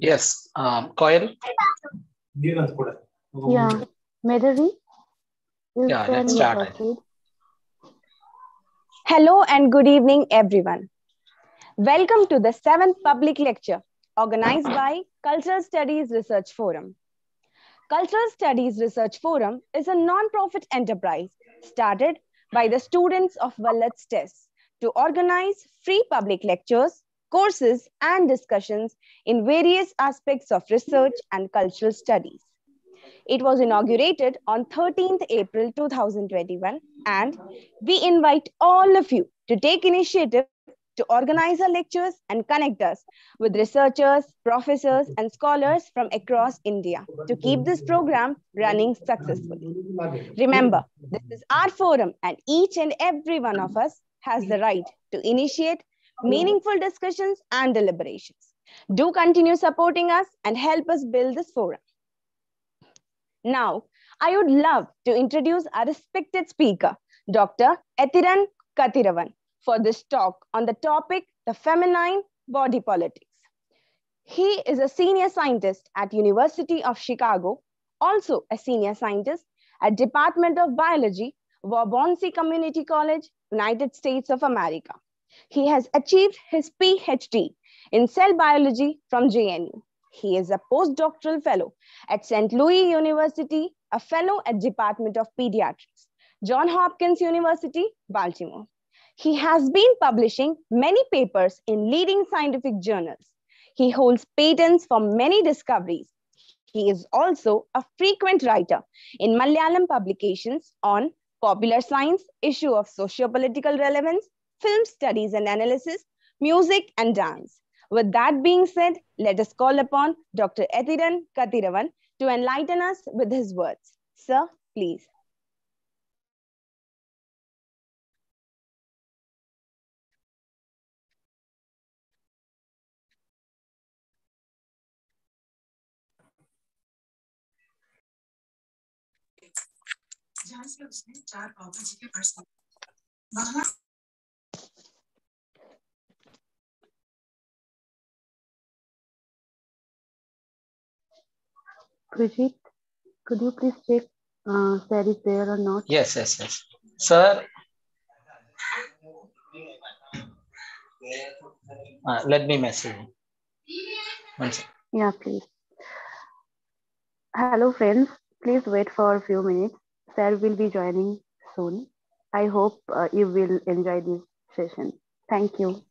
Yes, um, Coil. Yeah, Medari. You Yeah, can let's start. Hello and good evening, everyone. Welcome to the seventh public lecture organized by Cultural Studies Research Forum. Cultural Studies Research Forum is a non-profit enterprise started by the students of Vallath's TES to organize free public lectures, courses, and discussions in various aspects of research and cultural studies. It was inaugurated on 13th April 2021 and we invite all of you to take initiative to organize our lectures and connect us with researchers, professors, and scholars from across India to keep this program running successfully. Remember, this is our forum, and each and every one of us has the right to initiate meaningful discussions and deliberations. Do continue supporting us and help us build this forum. Now, I would love to introduce our respected speaker, Dr. Ethiran Kathiravan, for this talk on the topic, the feminine body politics. He is a senior scientist at University of Chicago, also a senior scientist at Department of Biology, Waubonsee Community College, United States of America. He has achieved his PhD in cell biology from JNU. He is a postdoctoral fellow at St. Louis University, a fellow at Department of Pediatrics, John Hopkins University, Baltimore. He has been publishing many papers in leading scientific journals. He holds patents for many discoveries. He is also a frequent writer in Malayalam publications on popular science, issue of socio-political relevance, film studies and analysis, music and dance. With that being said, let us call upon Dr. Ethiran Kathiravan to enlighten us with his words. Sir, please. जहां से उसने चार पाव भाजी के purse वहां Brigitte, could you please check uh, Sarah is there or not? Yes, yes, yes. Sir, uh, let me message him. One second. Yeah, please. Hello, friends. Please wait for a few minutes. Sarah will be joining soon. I hope uh, you will enjoy this session. Thank you.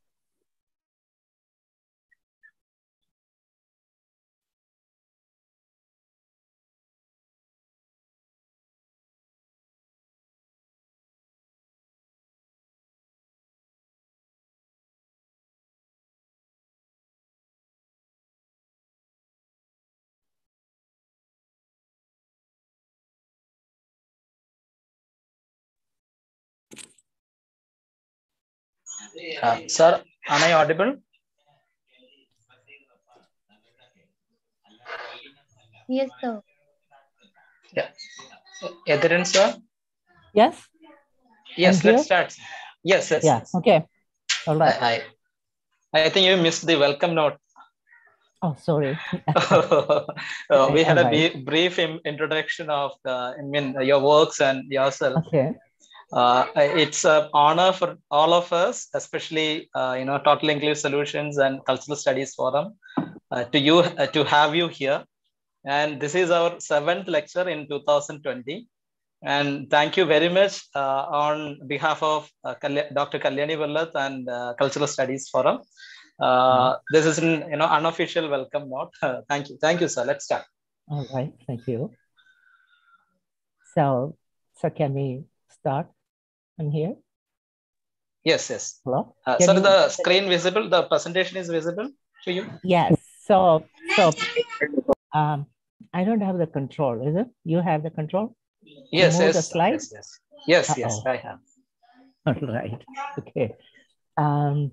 Uh, sir, am I audible? Yes, sir. Yeah. Ethiran, sir? Yes. Yes, I'm let's here. start. Yes, yes. Yeah. Okay. All right. I, I, I think you missed the welcome note. Oh, sorry. uh, we had a Alright. brief introduction of the, I mean, your works and yourself. Okay. Uh, it's an honor for all of us, especially uh, you know Total English Solutions and Cultural Studies Forum, uh, to you uh, to have you here. And this is our seventh lecture in 2020. And thank you very much uh, on behalf of uh, Dr. Kalyani Vallath and uh, Cultural Studies Forum. Uh, this is an you know unofficial welcome note. thank you, thank you, sir. Let's start. All right. Thank you. So, so can we start? I'm here. Yes, yes. Hello. Uh, sir, the screen visible. The presentation is visible to you. Yes. So, so, um, I don't have the control. Is it? You have the control. Yes, yes, the slide? yes, yes, yes, yes, Uh-oh. I have. All right. Okay. Um,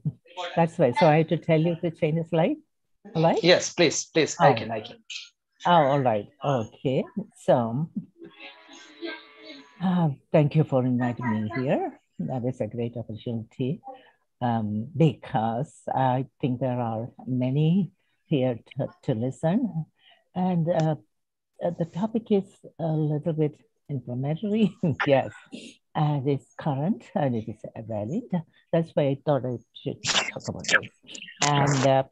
that's right. So I have to tell you to change the slide. All right. Yes, please, please. I Oh. can, I can. Oh, all right. Okay. So, uh, thank you for inviting me here. That is a great opportunity um, because I think there are many here to, to listen. And uh, uh the topic is a little bit inflammatory, yes, and it's current and it is valid. That's why I thought I should talk about it. And uh,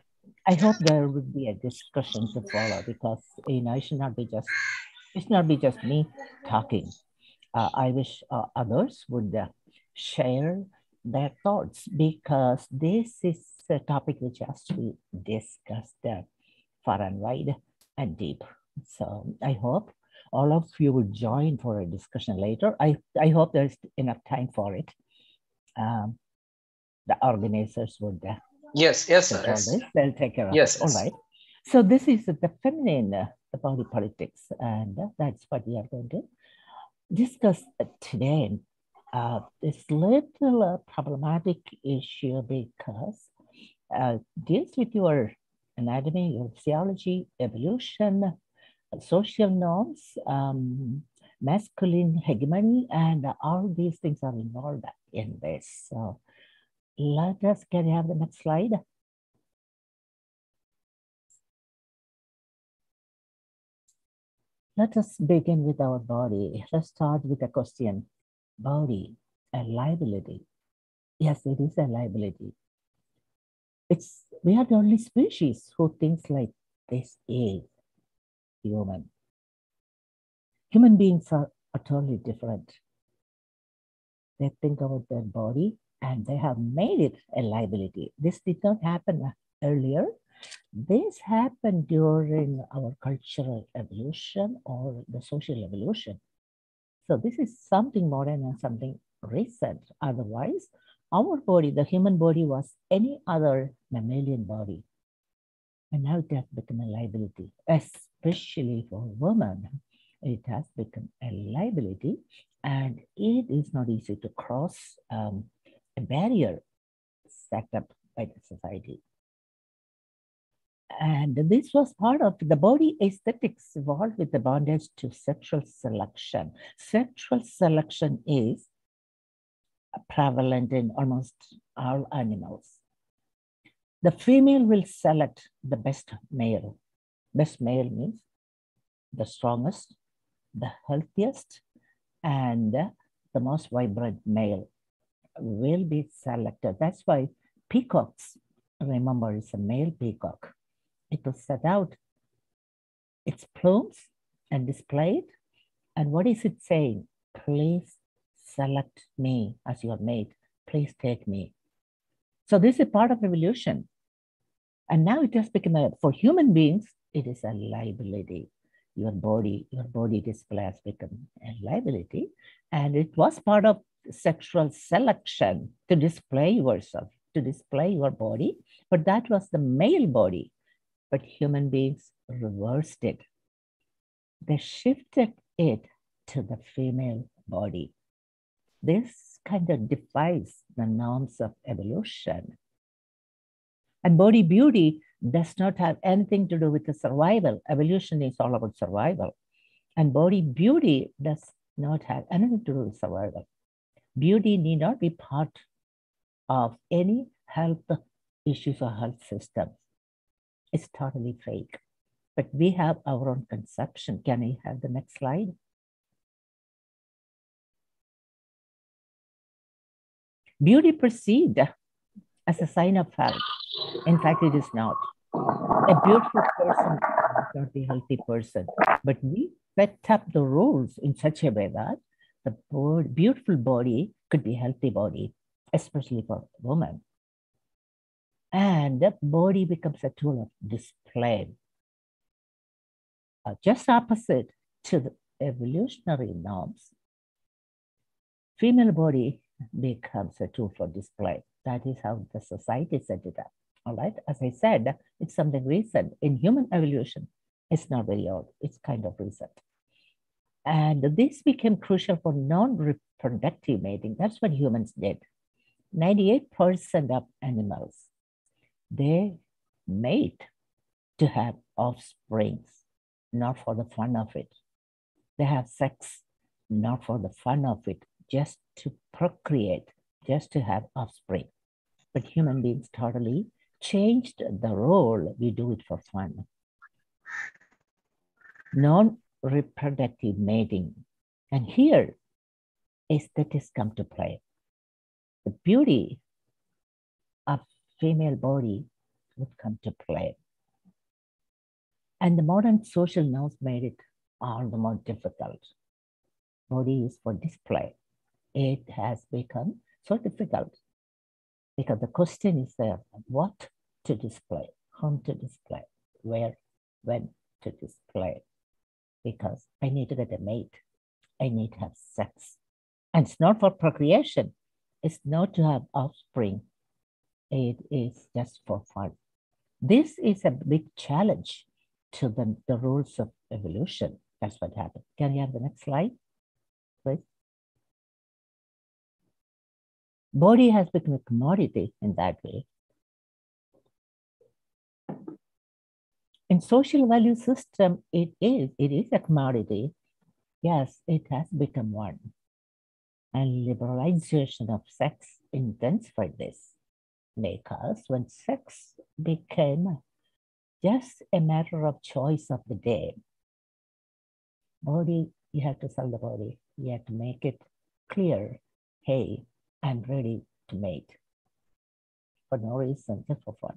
I hope there would be a discussion to follow because you know it should not be just it should not be just me talking. Uh, I wish uh, others would uh, share their thoughts because this is a topic which has to be discussed uh, far and wide and deep. So I hope all of you will join for a discussion later. I, I hope there's enough time for it. Um, the organizers would uh, Yes, yes, sir. Yes. This. They'll take care of yes, it. All right. So this is the feminine, uh, the body politics, and uh, that's what we are going to discuss today. Uh, this little uh, problematic issue because uh, deals with your anatomy, your physiology, evolution, social norms, um, masculine hegemony, and all these things are involved in this. So let us, can have the next slide? Let us begin with our body. Let's start with a question. Body, a liability. Yes, it is a liability. It's we are the only species who thinks like this is human. Human beings are utterly different. They think about their body and they have made it a liability. This did not happen earlier. This happened during our cultural evolution or the social evolution. So this is something modern and something recent. Otherwise, our body, the human body was any other mammalian body. And now it has become a liability, especially for women. It has become a liability and it is not easy to cross um, a barrier set up by the society. And this was part of the body aesthetics evolved with the bondage to sexual selection. Sexual selection is prevalent in almost all animals. The female will select the best male. Best male means the strongest, the healthiest, and the most vibrant male will be selected. That's why peacocks, remember, it's a male peacock. It will set out its plumes and display it. And what is it saying? Please select me as your mate. Please take me. So this is part of evolution. And now it has become a, for human beings, it is a liability. Your body, your body display has become a liability. And it was part of sexual selection to display yourself, to display your body, but that was the male body. But human beings reversed it. They shifted it to the female body. This kind of defies the norms of evolution. And body beauty does not have anything to do with the survival. Evolution is all about survival. And body beauty does not have anything to do with survival beauty need not be part of any health issues or health systems. It's totally fake. But we have our own conception. Can I have the next slide? Beauty perceived as a sign of health. In fact, it is not. A beautiful person is not a healthy person. But we set up the rules in such a way that the beautiful body could be healthy body, especially for women. And the body becomes a tool of display. Uh, just opposite to the evolutionary norms, female body becomes a tool for display. That is how the society set it up. All right. As I said, it's something recent. In human evolution, it's not very old. It's kind of recent. And this became crucial for non-reproductive mating. That's what humans did. 98% of animals, they mate to have offsprings, not for the fun of it. They have sex, not for the fun of it, just to procreate, just to have offspring. But human beings totally changed the role. We do it for fun. Non-reproductive mating. And here, aesthetics come to play. The beauty of female body would come to play. And the modern social norms made it all the more difficult. Body is for display. It has become so difficult because the question is there what to display, whom to display, where, when to display. Because I need to get a mate, I need to have sex. And it's not for procreation, it's not to have offspring, it is just for fun. This is a big challenge to the, the rules of evolution. That's what happened. Can you have the next slide, please? Body has become a commodity in that way. In social value system, it is, it is a commodity. Yes, it has become one. And liberalization of sex intensified this because when sex became just a matter of choice of the day, body, you have to sell the body. You have to make it clear, hey, I'm ready to mate for no reason, just for fun.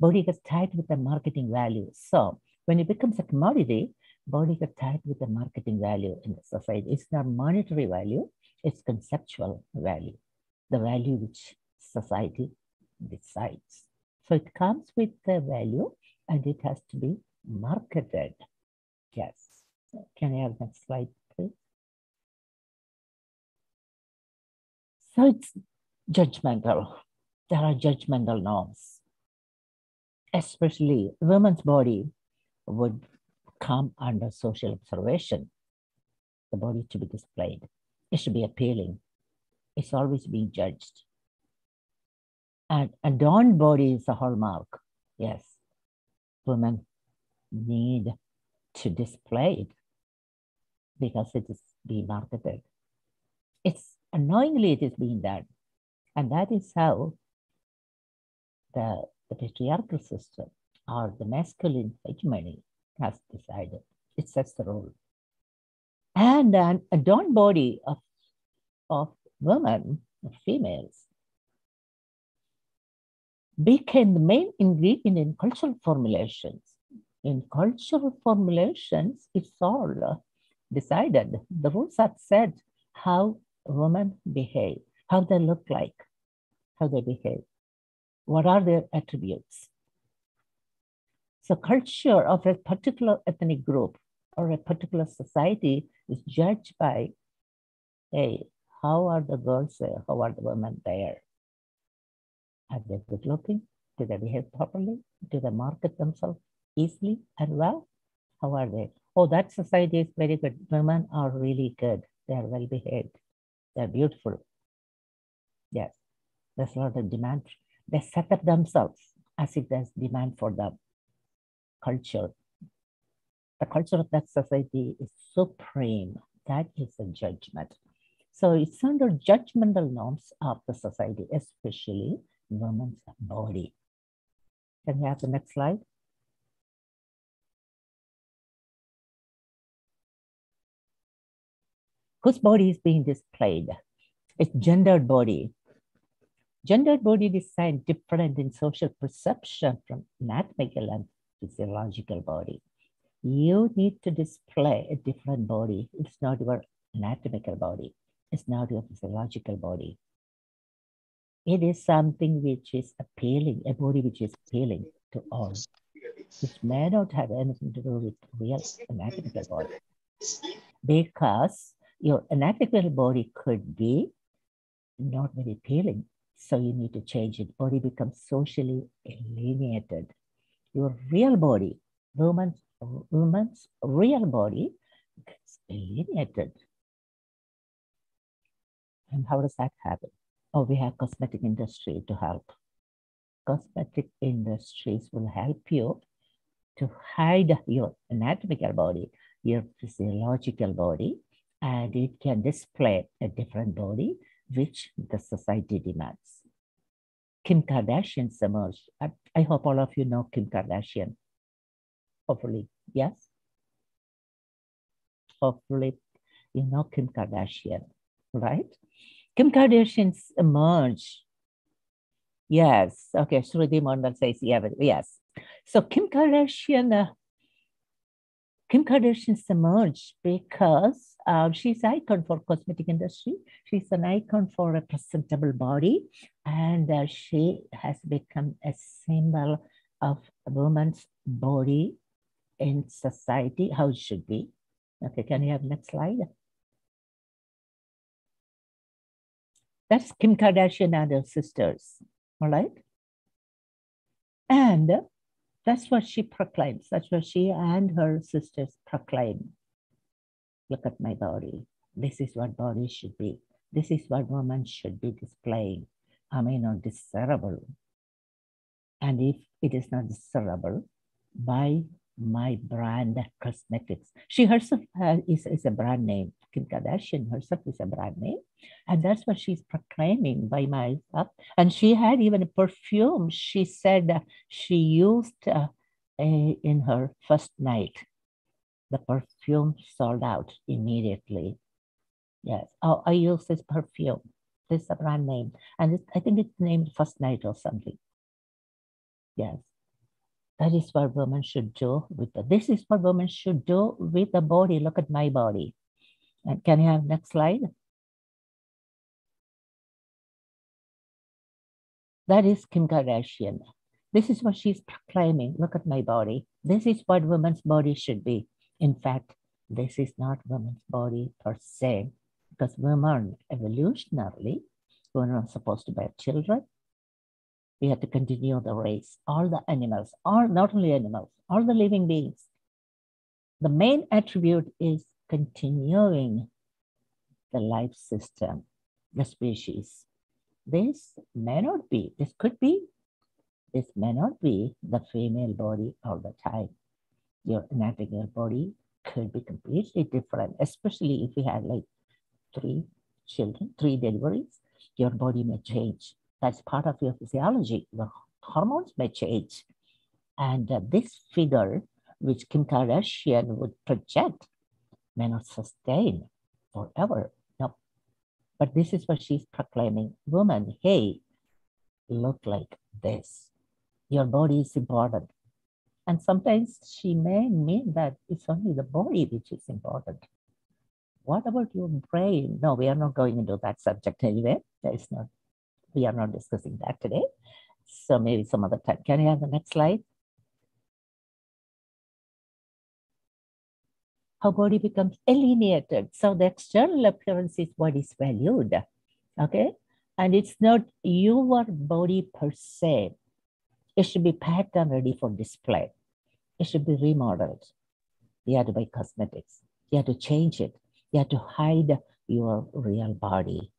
Body gets tied with the marketing value. So when it becomes a commodity, body gets tied with the marketing value in the society. It's not monetary value, it's conceptual value, the value which society decides. So it comes with the value and it has to be marketed. Yes. Can I have next slide, please? So it's judgmental. There are judgmental norms. Especially women's body would come under social observation. The body to be displayed. It should be appealing. It's always being judged. And adorned body is a hallmark. Yes. Women need to display it because it is being marketed. It's annoyingly it is being done. And that is how the, the patriarchal system or the masculine hegemony has decided. It sets the role. And an adorned body of, of women, of females, became the main ingredient in cultural formulations. In cultural formulations, it's all uh, decided. The rules are set how women behave, how they look like, how they behave, what are their attributes. So culture of a particular ethnic group or a particular society is judged by, hey, how are the girls there? How are the women there? Are they good looking? Do they behave properly? Do they market themselves easily and well? How are they? Oh, that society is very good. Women are really good. They are well behaved. They're beautiful. Yes, there's a lot of demand. They set up themselves as if there's demand for the culture. The culture of that society is supreme. That is a judgment. So it's under judgmental norms of the society, especially woman's body. Can we have the next slide? Whose body is being displayed? It's gendered body. Gendered body design different in social perception from anatomical and physiological body. You need to display a different body. It's not your anatomical body. It's not your physiological body it is something which is appealing, a body which is appealing to all. This may not have anything to do with real anatomical body. Because your anatomical body could be not very appealing. So you need to change it. Body becomes socially alienated. Your real body, woman's, woman's real body gets alienated. And how does that happen? Or we have cosmetic industry to help. Cosmetic industries will help you to hide your anatomical body, your physiological body, and it can display a different body which the society demands. Kim Kardashian emerged. I, I hope all of you know Kim Kardashian. Hopefully, yes? Hopefully, you know Kim Kardashian, right? Kim Kardashian's emerged. Yes, okay, Shruti Mondal says yeah, yes. So Kim Kardashian, uh, Kim Kardashian's emerged because uh, she's icon for cosmetic industry. She's an icon for a presentable body, and uh, she has become a symbol of a woman's body in society, how it should be. Okay, can you have next slide? That's Kim Kardashian and her sisters, all right? And that's what she proclaims. That's what she and her sisters proclaim. Look at my body. This is what body should be. This is what woman should be displaying. I mean, not desirable. And if it is not desirable, by my brand cosmetics. She herself is, is a brand name. Kim Kardashian herself is a brand name. And that's what she's proclaiming by myself. And she had even a perfume she said she used uh, in her first night. The perfume sold out immediately. Yes. Oh, I use this perfume. This is a brand name. And I think it's named First Night or something. Yes. That is what women should do with the, this is what women should do with the body. Look at my body. And can you have next slide? That is Kim Kardashian. This is what she's proclaiming. Look at my body. This is what women's body should be. In fact, this is not women's body per se, because women evolutionarily, women are supposed to bear children, we have to continue the race. All the animals, all not only animals, all the living beings. The main attribute is continuing the life system, the species. This may not be, this could be, this may not be the female body all the time. Your anatomical body could be completely different, especially if you had like three children, three deliveries, your body may change. That's part of your physiology. The hormones may change. And uh, this figure, which Kim Kardashian would project, may not sustain forever. No. But this is what she's proclaiming. Woman, hey, look like this. Your body is important. And sometimes she may mean that it's only the body which is important. What about your brain? No, we are not going into that subject anyway. That is not we are not discussing that today. So maybe some other time. Can you have the next slide? How body becomes alienated. So the external appearance is what is valued. Okay. And it's not your body per se. It should be packed and ready for display. It should be remodeled. You have to buy cosmetics. You have to change it. You have to hide your real body.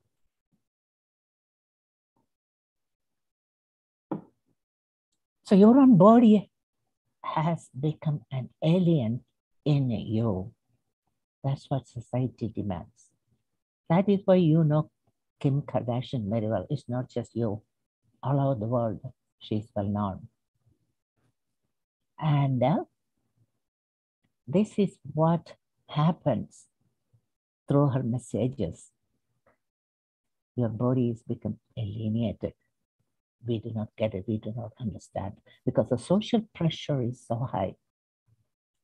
So your own body has become an alien in you. That's what society demands. That is why you know Kim Kardashian very well. It's not just you. All over the world, she's well known. And uh, this is what happens through her messages. Your body is become alienated we do not get it, we do not understand because the social pressure is so high.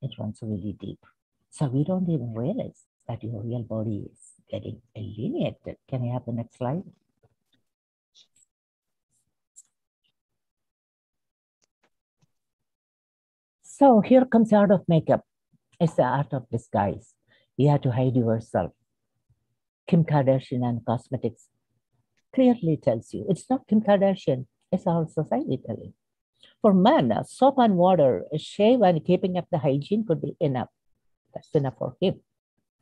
It runs really deep. So we don't even realize that your real body is getting alienated. Can I have the next slide? So here comes the art of makeup. It's the art of disguise. You have to hide yourself. Kim Kardashian and cosmetics clearly tells you it's not Kim Kardashian, it's our society telling. For men, soap and water, a shave and keeping up the hygiene could be enough. That's enough for him.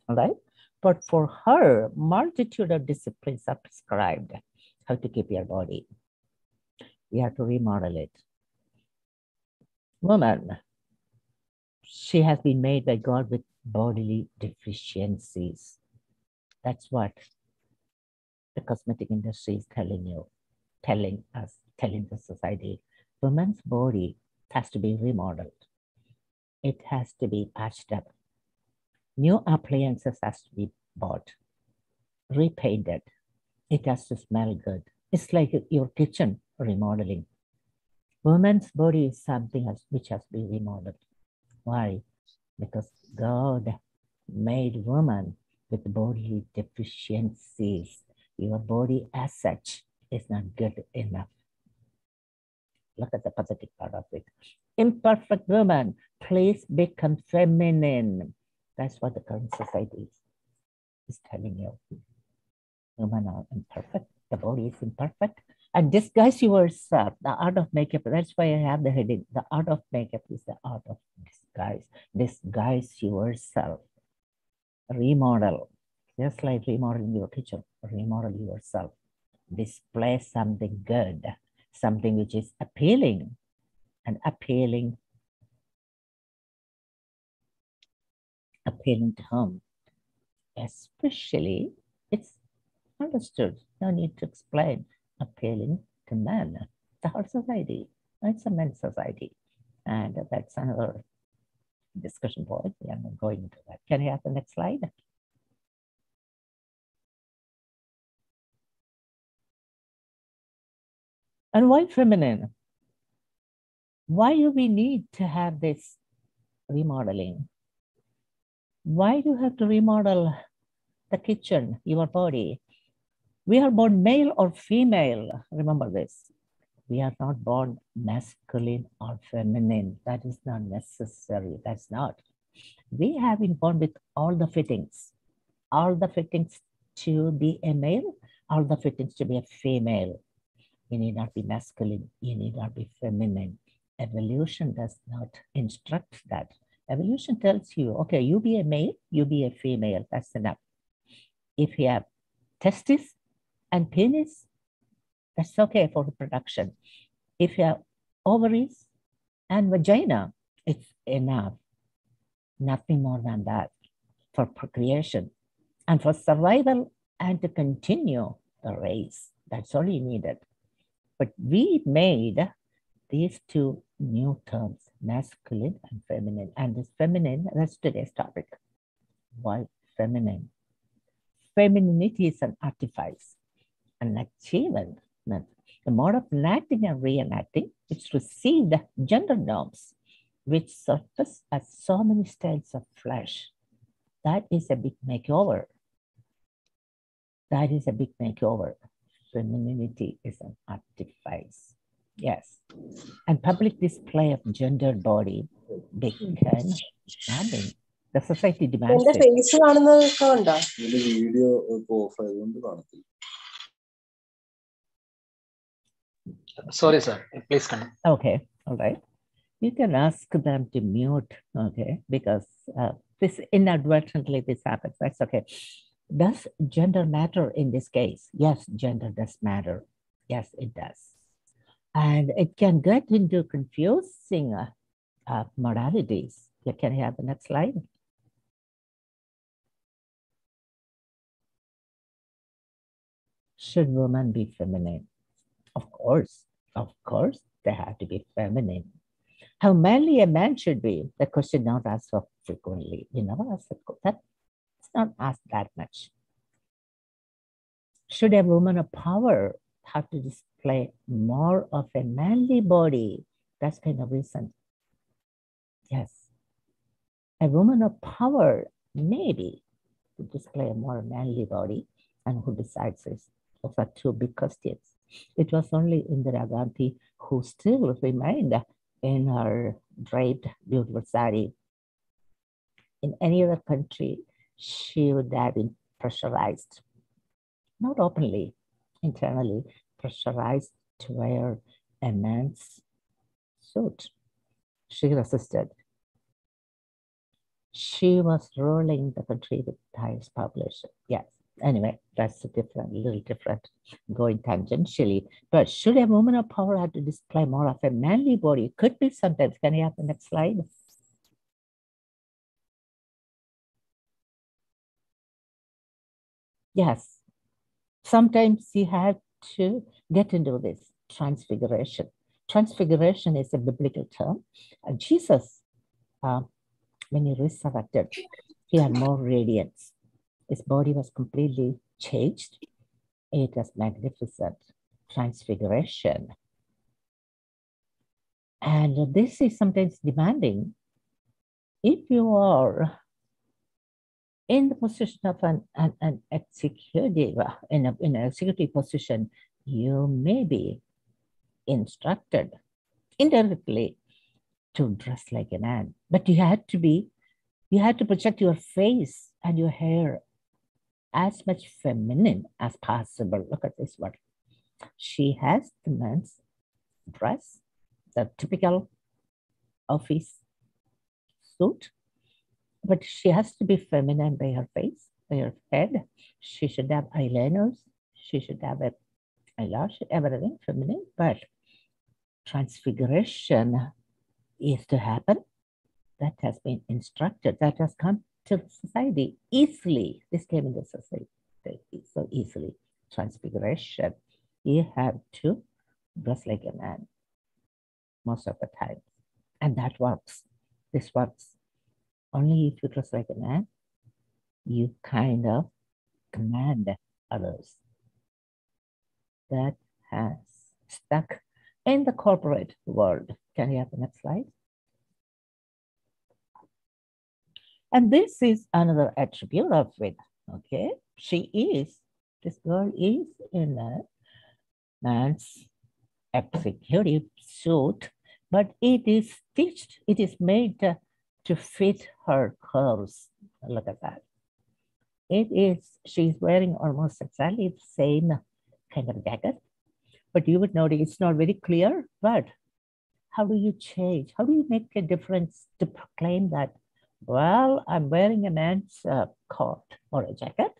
All right. But for her, multitude of disciplines are prescribed how to keep your body. You have to remodel it. Woman, she has been made by God with bodily deficiencies. That's what the cosmetic industry is telling you, telling us, telling the society, woman's body has to be remodeled. It has to be patched up. New appliances has to be bought, repainted. It has to smell good. It's like your kitchen remodeling. Woman's body is something which has to be remodeled. Why? Because God made woman with bodily deficiencies. Your body as such is not good enough. Look at the pathetic part of it. Imperfect woman, please become feminine. That's what the current society is, is telling you. Women are imperfect, the body is imperfect. And disguise yourself, the art of makeup. That's why I have the heading. The art of makeup is the art of disguise. Disguise yourself. Remodel. Just like remodeling your kitchen, remodel yourself. Display something good, something which is appealing and appealing appealing to whom? Especially, it's understood, no need to explain, appealing to men, the whole society. It's a men's society. And that's another discussion point. Not going into that. Can you have the next slide? And why feminine? Why do we need to have this remodeling? Why do you have to remodel the kitchen, your body? We are born male or female. Remember this. We are not born masculine or feminine. That is not necessary. That's not. We have been born with all the fittings, all the fittings to be a male, all the fittings to be a female. You need not be masculine. You need not be feminine. Evolution does not instruct that. Evolution tells you, okay, you be a male, you be a female. That's enough. If you have testes and penis, that's okay for reproduction. If you have ovaries and vagina, it's enough. Nothing more than that for procreation and for survival and to continue the race. That's all you needed. But we made these two new terms, masculine and feminine. And this feminine, that's today's topic. Why feminine? Femininity is an artifice, an achievement. The mode of enacting and reenacting, which received gender norms, which surface as so many styles of flesh. That is a big makeover. That is a big makeover femininity is an artifice. Yes. And public display of gender body becomes damning. The society demands it. Sorry, sir. Please come. Okay. All right. You can ask them to mute, okay, because uh, this inadvertently this happens. That's okay. Does gender matter in this case? Yes, gender does matter. Yes, it does. And it can get into confusing uh, uh, modalities. Yeah, Can have the next slide? Should women be feminine? Of course, of course, they have to be feminine. How manly a man should be, the question not asked so frequently. You never ask that. Not asked that much. Should a woman of power have to display more of a manly body? That's kind of reason. Yes. A woman of power, maybe, to display a more manly body, and who decides this? Those are two big questions. It was only Indira Gandhi who still remained in her draped, beautiful sari. In any other country, she would have been pressurized, not openly, internally, pressurized to wear a man's suit. She resisted. She was ruling the country with highest population. Yes. Anyway, that's a different, little different, going tangentially. But should a woman of power have to display more of a manly body? Could be sometimes. Can you have the next slide? Yes. sometimes you have to get into this transfiguration. Transfiguration is a biblical term. And Jesus, uh, when he resurrected, he had more radiance. His body was completely changed. It was magnificent transfiguration. And this is sometimes demanding. If you are in the position of an, an, an executive, in, a, in an executive position, you may be instructed indirectly to dress like a man. But you had to be, you had to project your face and your hair as much feminine as possible. Look at this one. She has the man's dress, the typical office suit, but she has to be feminine by her face, by her head. She should have eyeliners. She should have a eyelash, everything feminine, but transfiguration is to happen. That has been instructed. That has come to society easily. This came into society so easily. Transfiguration. You have to dress like a man most of the time. And that works. This works. Only if you dress like a man, you kind of command others. That has stuck in the corporate world. Can you have the next slide? And this is another attribute of it. Okay, she is, this girl is in a man's executive suit, but it is stitched, it is made to fit her curves. Look at that. It is, she's wearing almost exactly the same kind of jacket, but you would notice it's not very clear, but how do you change? How do you make a difference to proclaim that well, I'm wearing a man's uh, coat or a jacket,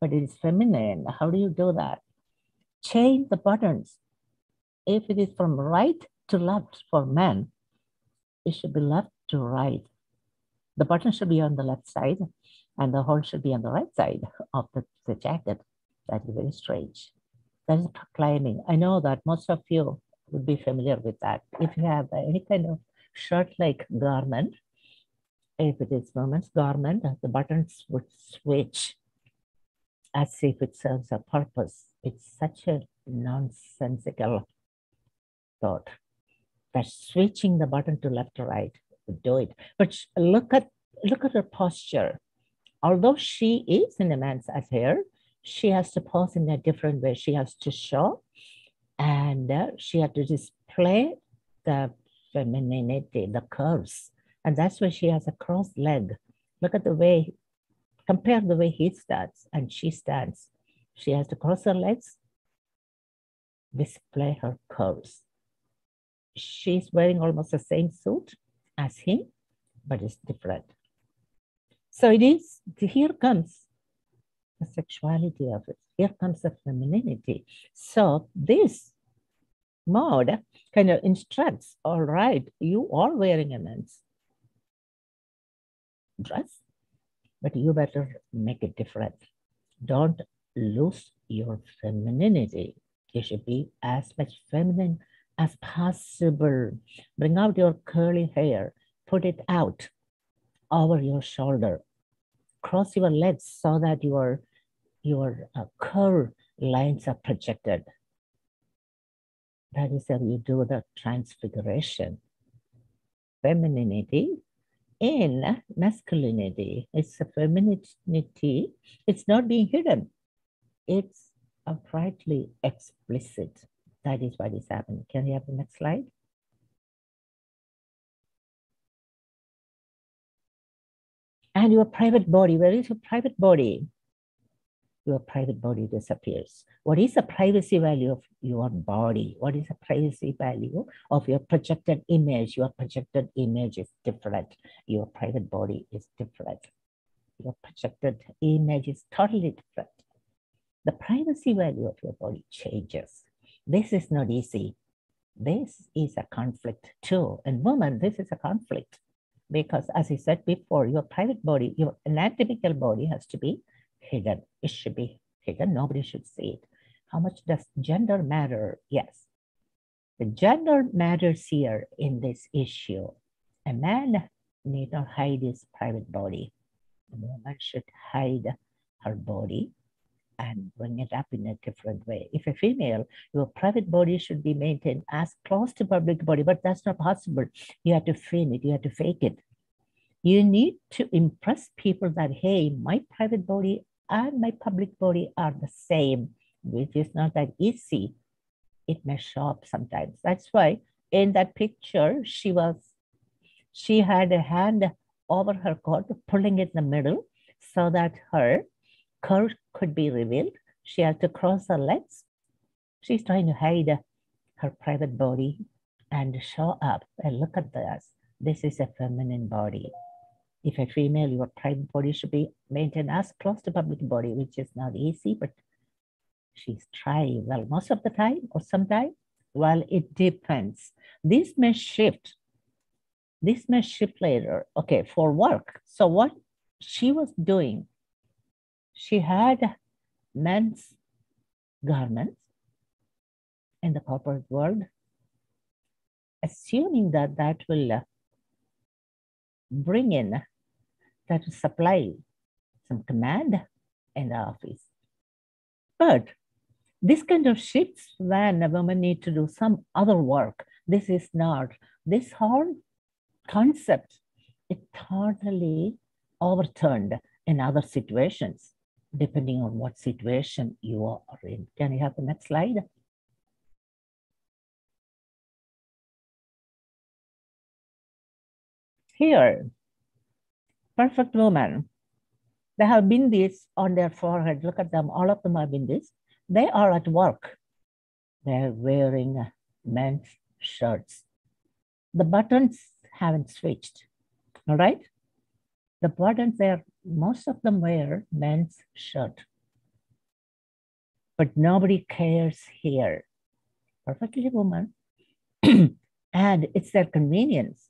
but it is feminine. How do you do that? Change the buttons. If it is from right to left for men, it should be left to right. The button should be on the left side and the hole should be on the right side of the, the jacket. That is very strange. That is proclaiming. I know that most of you would be familiar with that. If you have any kind of shirt-like garment, if it is women's garment, the buttons would switch as if it serves a purpose. It's such a nonsensical thought that switching the button to left or right would do it. But look at look at her posture. Although she is in a man's attire, she has to pose in a different way. She has to show and uh, she had to display the femininity, the curves and that's why she has a crossed leg. Look at the way, compare the way he stands and she stands. She has to cross her legs, display her curves. She's wearing almost the same suit as him, but it's different. So it is, here comes the sexuality of it. Here comes the femininity. So this mode kind of instructs, all right, you are wearing a men's dress, but you better make it different. Don't lose your femininity. You should be as much feminine as possible. Bring out your curly hair, put it out over your shoulder. Cross your legs so that your, your uh, curve lines are projected. That is how you do the transfiguration. Femininity in masculinity, it's a femininity, it's not being hidden. It's uprightly explicit. That is what is happening. Can you have the next slide? And your private body, where is your private body? your private body disappears. What is the privacy value of your body? What is the privacy value of your projected image? Your projected image is different. Your private body is different. Your projected image is totally different. The privacy value of your body changes. This is not easy. This is a conflict too. And woman, this is a conflict because as I said before, your private body, your anatomical body has to be hidden. It should be hidden. Nobody should see it. How much does gender matter? Yes. The gender matters here in this issue. A man need not hide his private body. A woman should hide her body and bring it up in a different way. If a female, your private body should be maintained as close to public body, but that's not possible. You have to frame it, you have to fake it. You need to impress people that, hey, my private body and my public body are the same, which is not that easy. It may show up sometimes. That's why in that picture, she was, she had a hand over her coat, pulling it in the middle so that her curve could be revealed. She had to cross her legs. She's trying to hide her private body and show up. And look at this. This is a feminine body. If a female, your private body should be maintained as close to public body, which is not easy, but she's trying. Well, most of the time or sometimes, well, it depends. This may shift. This may shift later. Okay, for work. So what she was doing, she had men's garments in the corporate world, assuming that that will uh, bring in, that will supply some command in the office. But this kind of shifts when a woman need to do some other work. This is not, this whole concept, it totally overturned in other situations, depending on what situation you are in. Can you have the next slide? Here, perfect woman. They have bindis on their forehead. Look at them. All of them have bindis. They are at work. They're wearing men's shirts. The buttons haven't switched. All right. The buttons there, most of them wear men's shirt. But nobody cares here. Perfectly woman. and it's their convenience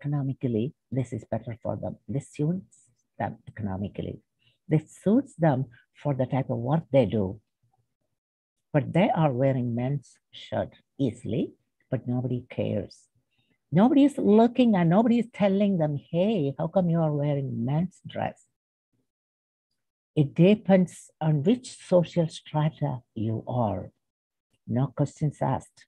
economically, this is better for them. This suits them economically. This suits them for the type of work they do. But they are wearing men's shirt easily, but nobody cares. Nobody is looking and nobody is telling them, hey, how come you are wearing men's dress? It depends on which social strata you are. No questions asked.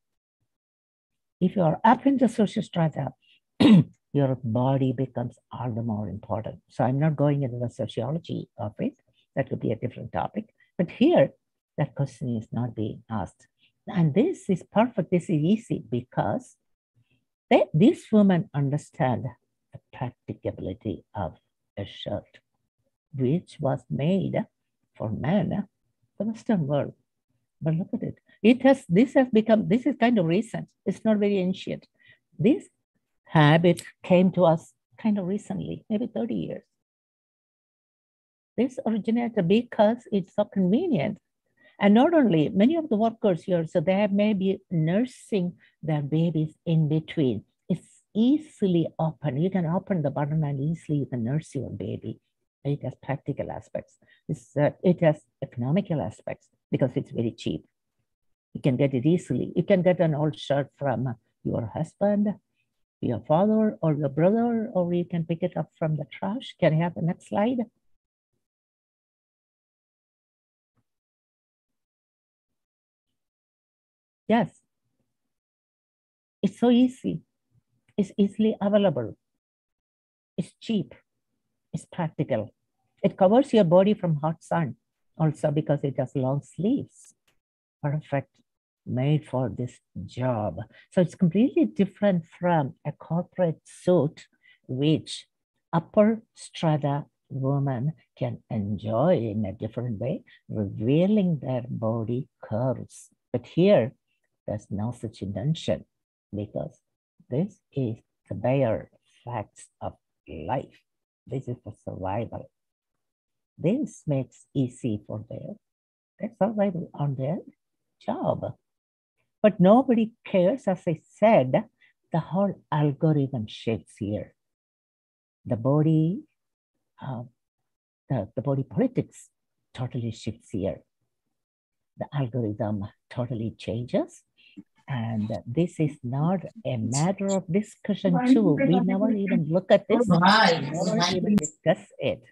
If you are up in the social strata, your body becomes all the more important. So I'm not going into the sociology of it. That could be a different topic. But here, that question is not being asked. And this is perfect, this is easy because they, these women understand the practicability of a shirt, which was made for men, the Western world. But look at it. It has, this has become, this is kind of recent. It's not very ancient. This habit came to us kind of recently, maybe 30 years. This originated because it's so convenient. And not only many of the workers here, so they may be nursing their babies in between. It's easily open. You can open the button and easily you can nurse your baby. It has practical aspects. Uh, it has economical aspects because it's very cheap. You can get it easily. You can get an old shirt from your husband, your father or your brother, or you can pick it up from the trash. Can I have the next slide? Yes. It's so easy. It's easily available. It's cheap. It's practical. It covers your body from hot sun also because it has long sleeves. Perfect made for this job. So it's completely different from a corporate suit, which upper strata women can enjoy in a different way, revealing their body curves. But here, there's no such intention because this is the bare facts of life. This is for survival. This makes easy for them. their, their survival on their job. But nobody cares, as I said, the whole algorithm shifts here. The body, uh, the, the body politics totally shifts here. The algorithm totally changes. And this is not a matter of discussion too. We never even look at this, we never even discuss it,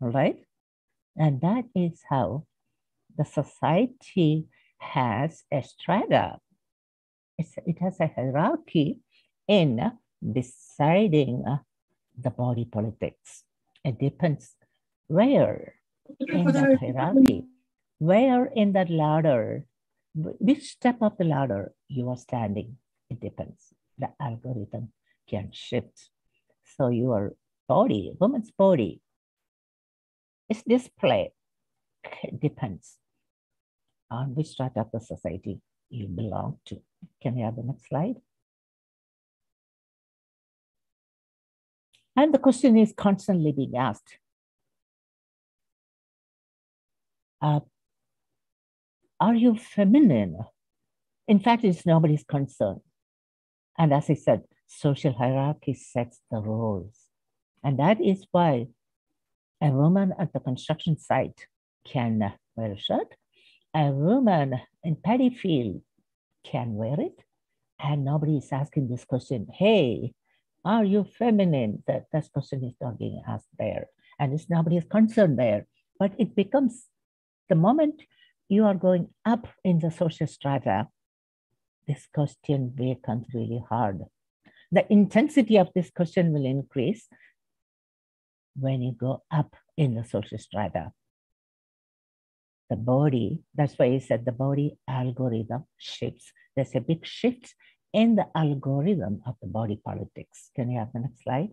all right? And that is how the society has a strata. It's, it has a hierarchy in deciding the body politics. It depends where in that hierarchy, where in that ladder, which step of the ladder you are standing, it depends. The algorithm can shift. So your body, woman's body, its display depends on which strata of the society you belong to. Can we have the next slide? And the question is constantly being asked. Uh, are you feminine? In fact, it's nobody's concern. And as I said, social hierarchy sets the rules. And that is why a woman at the construction site can wear a shirt. A woman in paddy field can wear it. And nobody is asking this question, hey, are you feminine? That, that question is not being asked there. And it's nobody's concern there. But it becomes the moment you are going up in the social strata, this question becomes really hard. The intensity of this question will increase when you go up in the social strata. The body, that's why he said the body algorithm shifts. There's a big shift in the algorithm of the body politics. Can you have the next slide?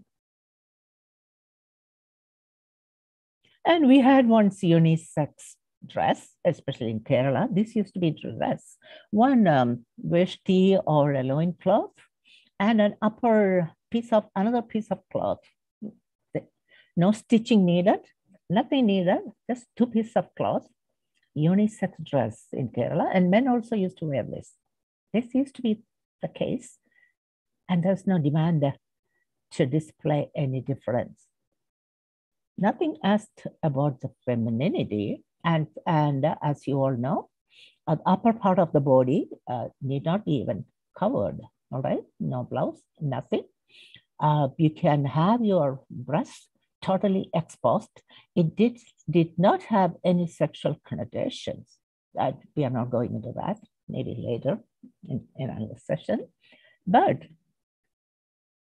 And we had once unisex dress, especially in Kerala. This used to be dress. One um, veshti or a loin cloth and an upper piece of, another piece of cloth. No stitching needed, nothing needed, just two pieces of cloth, unisex dress in Kerala. And men also used to wear this. This used to be the case. And there's no demand to display any difference. Nothing asked about the femininity and, and as you all know, uh, the upper part of the body uh, need not be even covered, all right? No blouse, nothing. Uh, you can have your breasts totally exposed. It did, did not have any sexual connotations. That we are not going into that, maybe later in, in another session. But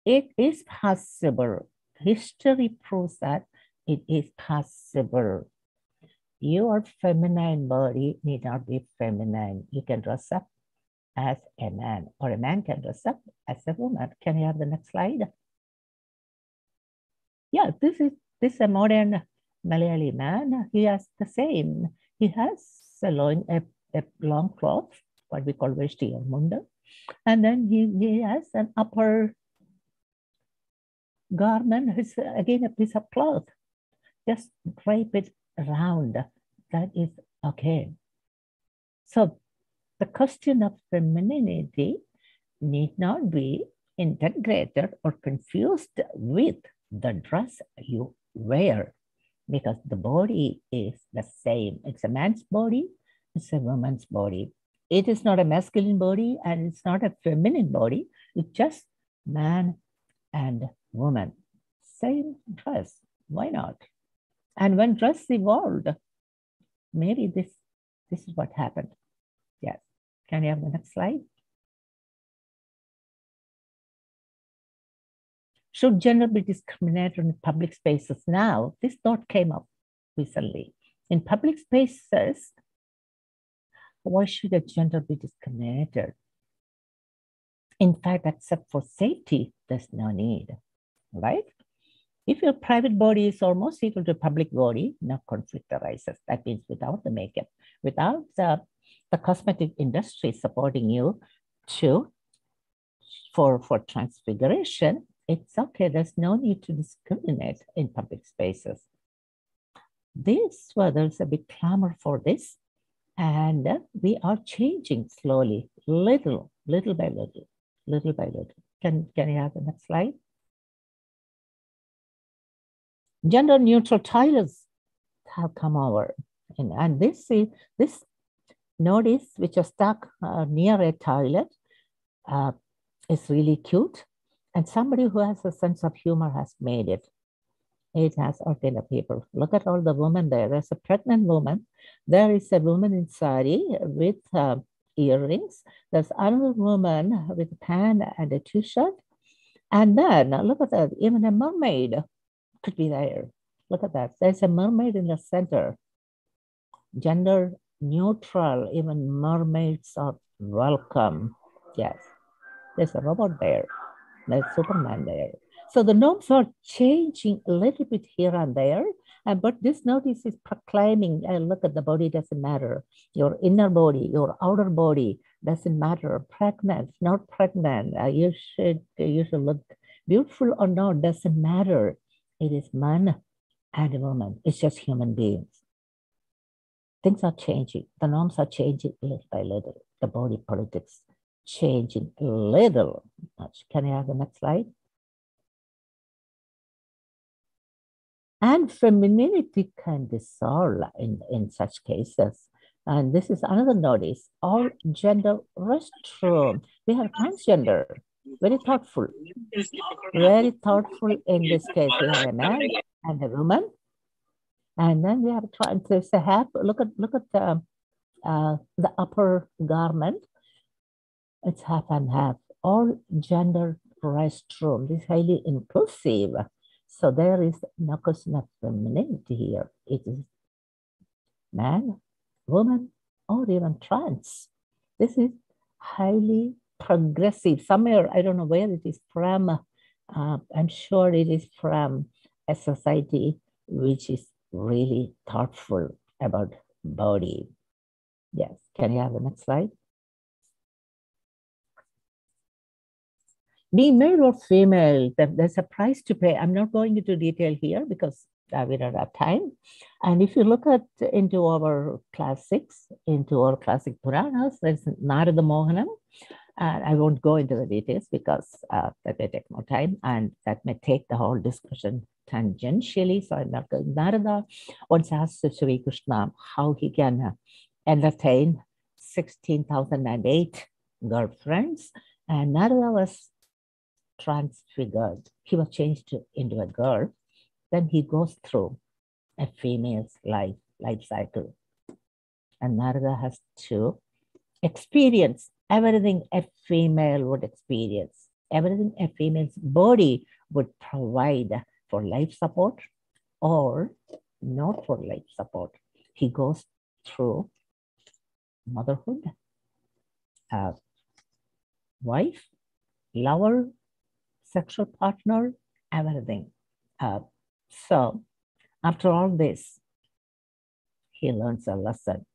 it is possible. History proves that it is possible your feminine body need not be feminine. You can dress up as a man, or a man can dress up as a woman. Can you have the next slide? Yeah, this is this is a modern Malayali man. He has the same. He has a long, a, a long cloth, what we call vesti or munda. And then he, he has an upper garment, it's again a piece of cloth. Just drape it around that is okay. So the question of femininity need not be integrated or confused with the dress you wear because the body is the same. It's a man's body, it's a woman's body. It is not a masculine body and it's not a feminine body. It's just man and woman. Same dress. Why not? And when dress evolved, maybe this, this is what happened. Yes. Can you have the next slide? Should gender be discriminated in public spaces now? This thought came up recently. In public spaces, why should a gender be discriminated? In fact, except for safety, there's no need, right? If your private body is almost equal to public body, no conflict arises. That means without the makeup, without the, the cosmetic industry supporting you to for, for transfiguration, it's okay. There's no need to discriminate in public spaces. This, well, there's a big clamor for this. And we are changing slowly, little, little by little, little by little. Can, can you have the next slide? Gender neutral toilets have come over. And, and this is this notice which is stuck uh, near a toilet uh, is really cute. And somebody who has a sense of humor has made it. It has kind people. Look at all the women there. There's a pregnant woman. There is a woman in sari with uh, earrings. There's another woman with a pan and a t-shirt. And then look at that, even a mermaid could be there. Look at that. There's a mermaid in the center. Gender neutral, even mermaids are welcome. Yes. There's a robot there. There's Superman there. So the norms are changing a little bit here and there. And but this notice is proclaiming, uh, look at the body doesn't matter. Your inner body, your outer body doesn't matter. Pregnant, not pregnant. Uh, you should you should look beautiful or not doesn't matter. It is man and woman. It's just human beings. Things are changing. The norms are changing little by little. The body politics changing little much. Can I have the next slide? And femininity can dissolve in, in such cases. And this is another notice, all gender restroom. We have transgender, very thoughtful, very thoughtful in this case. We have a man and a woman. And then we have trans, there's a half, look at, look at the, uh, the upper garment. It's half and half, all gender restroom. This is highly inclusive. So there is no question of femininity here. It is man, woman, or even trans. This is highly progressive. Somewhere, I don't know where it is from. Uh, I'm sure it is from a society which is really thoughtful about body. Yes, can you have the next slide? Being male or female, there's a price to pay. I'm not going into detail here because uh, we don't have time. And if you look at into our classics, into our classic Puranas, there's Narada Mohanam. And I won't go into the details because uh, that may take more time and that may take the whole discussion tangentially. So I'm not going. Narada once asked Sri Krishna how he can entertain 16,008 girlfriends. And Narada was transfigured. He was changed into a girl. Then he goes through a female's life, life cycle. And Narada has to experience everything a female would experience, everything a female's body would provide for life support or not for life support. He goes through motherhood, uh, wife, lover, sexual partner, everything. Uh, so after all this, he learns a lesson.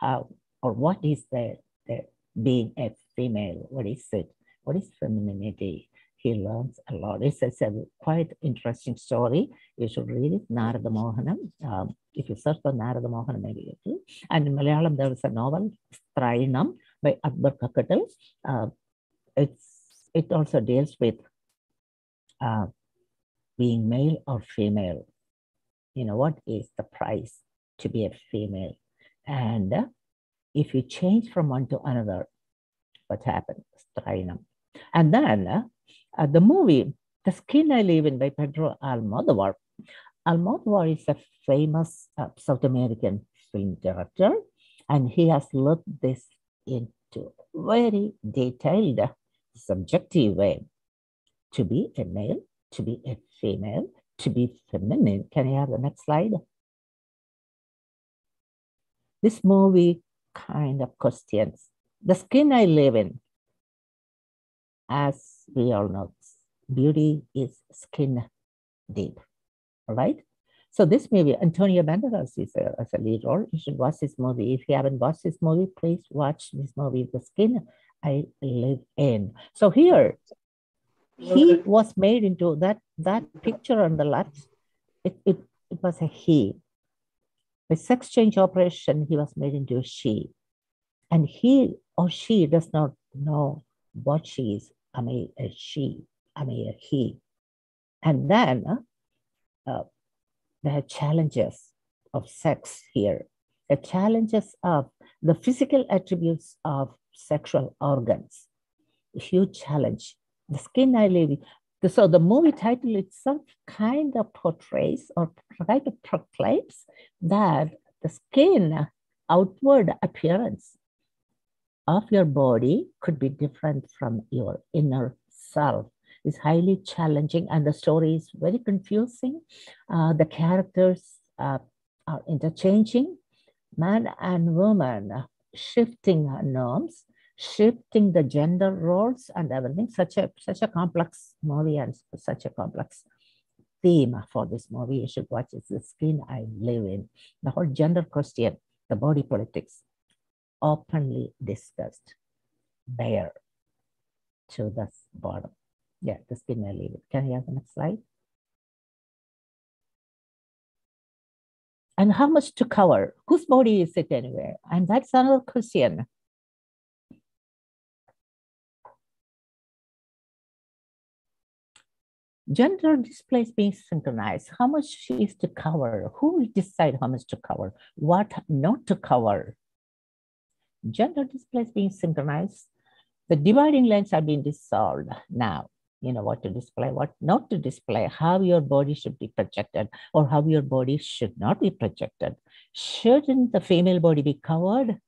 How or what is the, the being a female? What is it? What is femininity? He learns a lot. It's, it's a quite interesting story. You should read it, Narada Mohanam. Um, if you search for Narada Mohanam, maybe you And in Malayalam, there is a novel, Strainam, by Akbar Kakkattil. Uh, it's, it also deals with uh, being male or female. You know, what is the price to be a female? And uh, if you change from one to another, what happens? And then uh, the movie, The Skin I Live In by Pedro Almodovar. Almodovar is a famous uh, South American film director, and he has looked this into very detailed, subjective way to be a male, to be a female, to be feminine. Can you have the next slide? This movie kind of questions the skin I live in. As we all know, beauty is skin deep, all right? So this movie, Antonio Banderas is a, as a lead role. You should watch this movie. If you haven't watched this movie, please watch this movie, The Skin I Live In. So here, he was made into that that picture on the left it, it, it was a he with sex change operation he was made into a she and he or she does not know what she is i a she i a he and then uh, there are challenges of sex here, the challenges of the physical attributes of sexual organs. A huge challenge. The skin I live. So the movie title itself kind of portrays or kind of proclaims that the skin outward appearance of your body could be different from your inner self. Is highly challenging and the story is very confusing. Uh, the characters uh, are interchanging. Man and woman shifting norms shifting the gender roles and everything such a such a complex movie and such a complex theme for this movie you should watch it's the skin i live in the whole gender question the body politics openly discussed there to the bottom. Yeah, the skin I live it. Can you have the next slide? And how much to cover? Whose body is it anyway? And that's another question. Gender displays being synchronized. How much is to cover? Who will decide how much to cover? What not to cover? Gender displays being synchronized. The dividing lines are being dissolved now. You know what to display, what not to display, how your body should be projected, or how your body should not be projected. Shouldn't the female body be covered?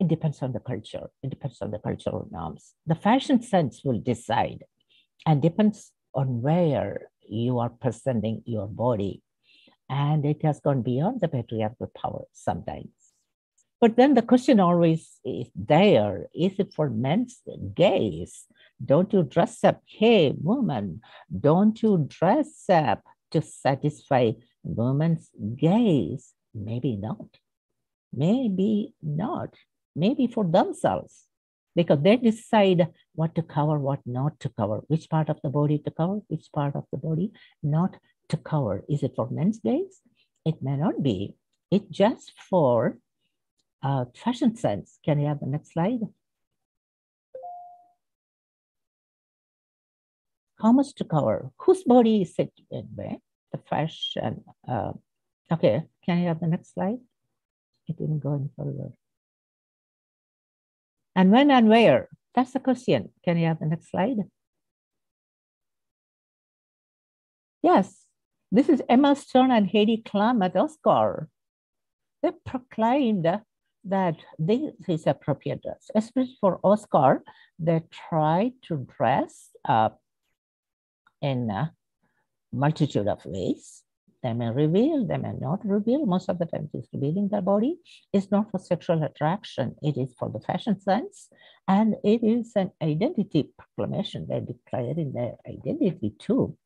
It depends on the culture. It depends on the cultural norms. The fashion sense will decide and depends on where you are presenting your body. And it has gone beyond the patriarchal power sometimes. But then the question always is there is it for men's gaze? Don't you dress up? Hey, woman, don't you dress up to satisfy women's gaze? Maybe not. Maybe not. Maybe for themselves because they decide what to cover, what not to cover, which part of the body to cover, which part of the body not to cover. Is it for men's days? It may not be. It's just for uh, fashion sense. Can you have the next slide? How much to cover? Whose body is it in anyway? The fashion. Uh, okay, can you have the next slide? It didn't go any further. And when and where? That's the question. Can you have the next slide? Yes, this is Emma Stone and Heidi Klum at Oscar. They proclaimed that this is appropriate dress, especially for Oscar. They try to dress up in a multitude of ways. They may reveal, they may not reveal. Most of the time, it is revealing their body. It's not for sexual attraction, it is for the fashion sense. And it is an identity proclamation. They're declaring their identity too.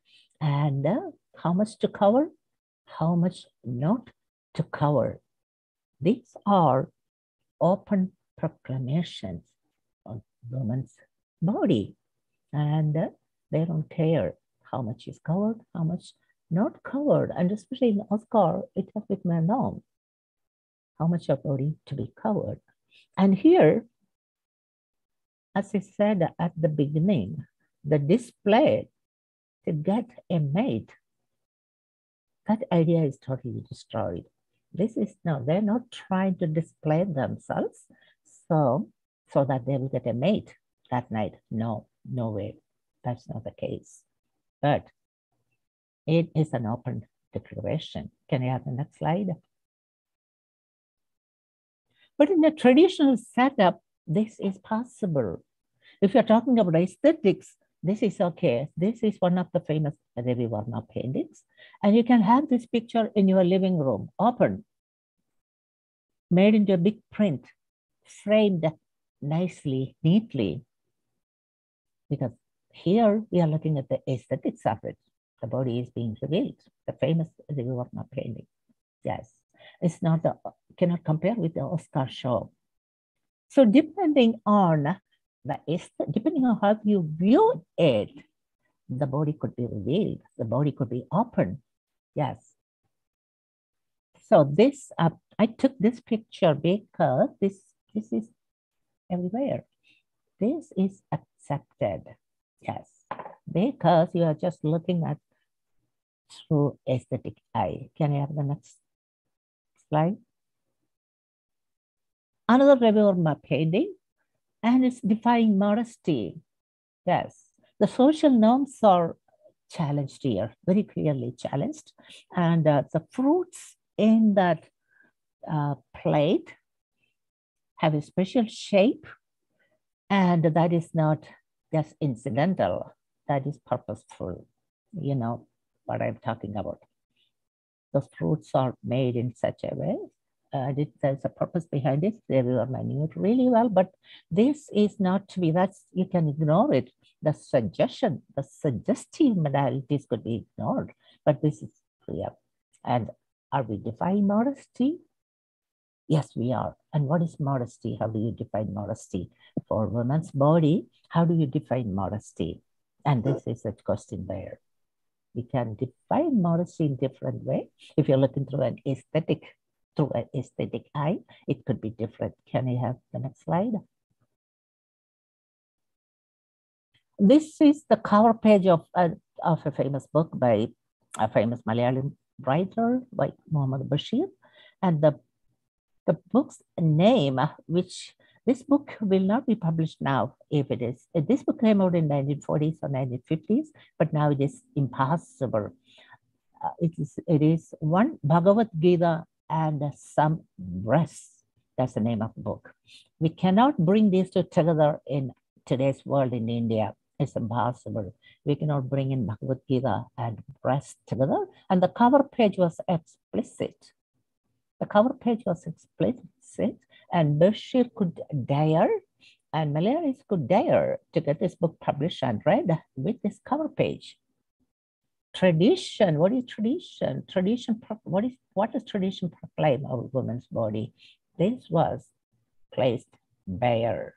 And uh, how much to cover, how much not to cover. These are open proclamations of woman's body. And uh, they don't care how much is covered, how much not covered, and especially in Oscar, it has become a norm how much of body to be covered. And here, as I said at the beginning, the display to get a mate, that idea is totally destroyed. This is no, they're not trying to display themselves so so that they will get a mate that night. No, no way. That's not the case. But it is an open declaration. Can you have the next slide? But in a traditional setup, this is possible. If you're talking about aesthetics, this is okay. This is one of the famous Ravi Varma paintings. And you can have this picture in your living room, open, made into a big print, framed nicely, neatly. Because here we are looking at the aesthetics of it the body is being revealed. The famous Varma painting. Yes, it's not the cannot compare with the Oscar show. So depending on the is depending on how you view it, the body could be revealed. The body could be open. Yes. So this uh, I took this picture because this this is everywhere. This is accepted. Yes because you are just looking at through aesthetic eye. Can I have the next slide. Another Ravivarma painting, and it's defying modesty. Yes, the social norms are challenged here, very clearly challenged. And uh, the fruits in that uh, plate have a special shape, and that is not just incidental, that is purposeful. You know what I'm talking about. Those fruits are made in such a way. Uh, it, there's a purpose behind it. They were it really well, but this is not to be, that's, you can ignore it. The suggestion, the suggestive modalities could be ignored, but this is clear. And are we defying modesty? Yes, we are. And what is modesty? How do you define modesty? For woman's body, how do you define modesty? And this is a question there. We can define modesty in different way. If you're looking through an aesthetic, through an aesthetic eye, it could be different. Can I have the next slide? This is the cover page of a, of a famous book by a famous Malayalam writer by Muhammad Bashir. And the, the book's name, uh, which this book will not be published now if it is. This book came out in 1940s or 1950s, but now it is impossible. Uh, it, is, it is one Bhagavad Gita and some rest. That's the name of the book. We cannot bring these two together in today's world in India. It's impossible. We cannot bring in Bhagavad Gita and breast together. And the cover page was explicit. The cover page was explicit and Bashir could dare, and Malayalis could dare to get this book published and read with this cover page. Tradition, what is tradition? Tradition, what is what does tradition proclaim of woman's body? This was placed bare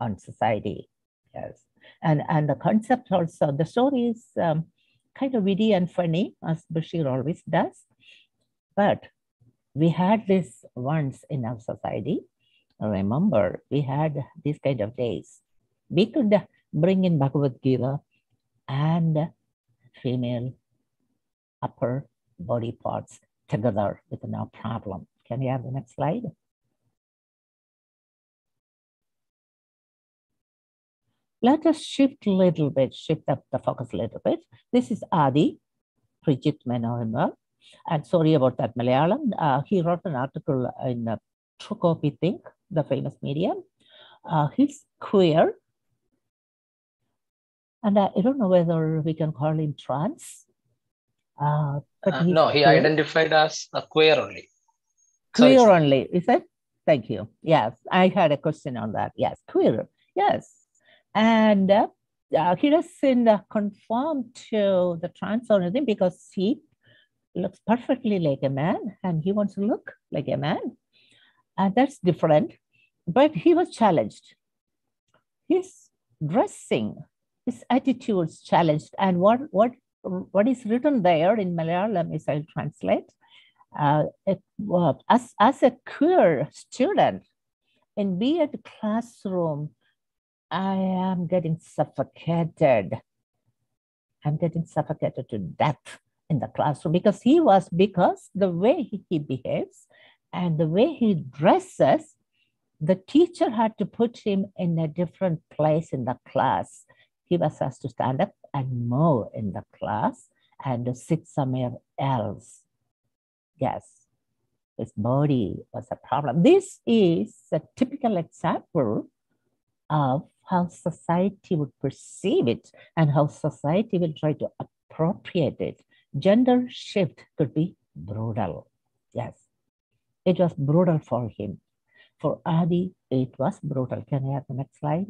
on society, yes. And, and the concept also, the story is um, kind of witty and funny, as Bashir always does. But we had this once in our society. Remember, we had these kind of days. We could bring in Bhagavad Gita and female upper body parts together with no problem. Can we have the next slide? Let us shift a little bit, shift up the focus a little bit. This is Adi, Prijit Menohima. And sorry about that Malayalam. Uh, he wrote an article in uh, Truecopy Think, the famous medium. Uh, he's queer. And I don't know whether we can call him trans. Uh, but uh, no, he queer. identified as a queer only. Queer Sorry. only, is it? Thank you. Yes, I had a question on that. Yes, queer. Yes. And uh, uh, he doesn't uh, conform to the trans or anything because he looks perfectly like a man and he wants to look like a man. And that's different. But he was challenged. His dressing, his attitudes challenged. And what, what, what is written there in Malayalam is I'll translate. Uh, it, well, as, as a queer student in B.Ed classroom, I am getting suffocated. I'm getting suffocated to death in the classroom because he was because the way he behaves and the way he dresses the teacher had to put him in a different place in the class. He was asked to stand up and move in the class and sit somewhere else. Yes his body was a problem. This is a typical example of how society would perceive it and how society will try to appropriate it gender shift could be brutal. Yes, it was brutal for him. For Adi, it was brutal. Can I have the next slide?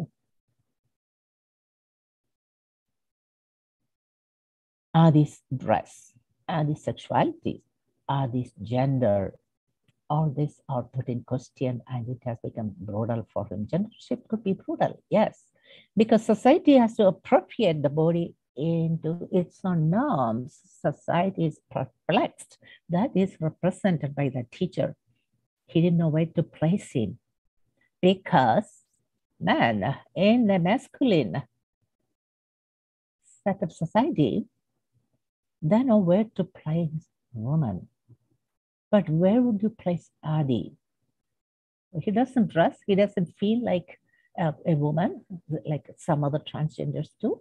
Adi's dress, Adi's sexuality, Adi's gender, all these are put in question and it has become brutal for him. Gender shift could be brutal, yes, because society has to appropriate the body into its own norms, society is perplexed. That is represented by the teacher. He didn't know where to place him because man in the masculine set of society, they know where to place woman. But where would you place Adi? He doesn't dress, he doesn't feel like a, a woman, like some other transgenders do.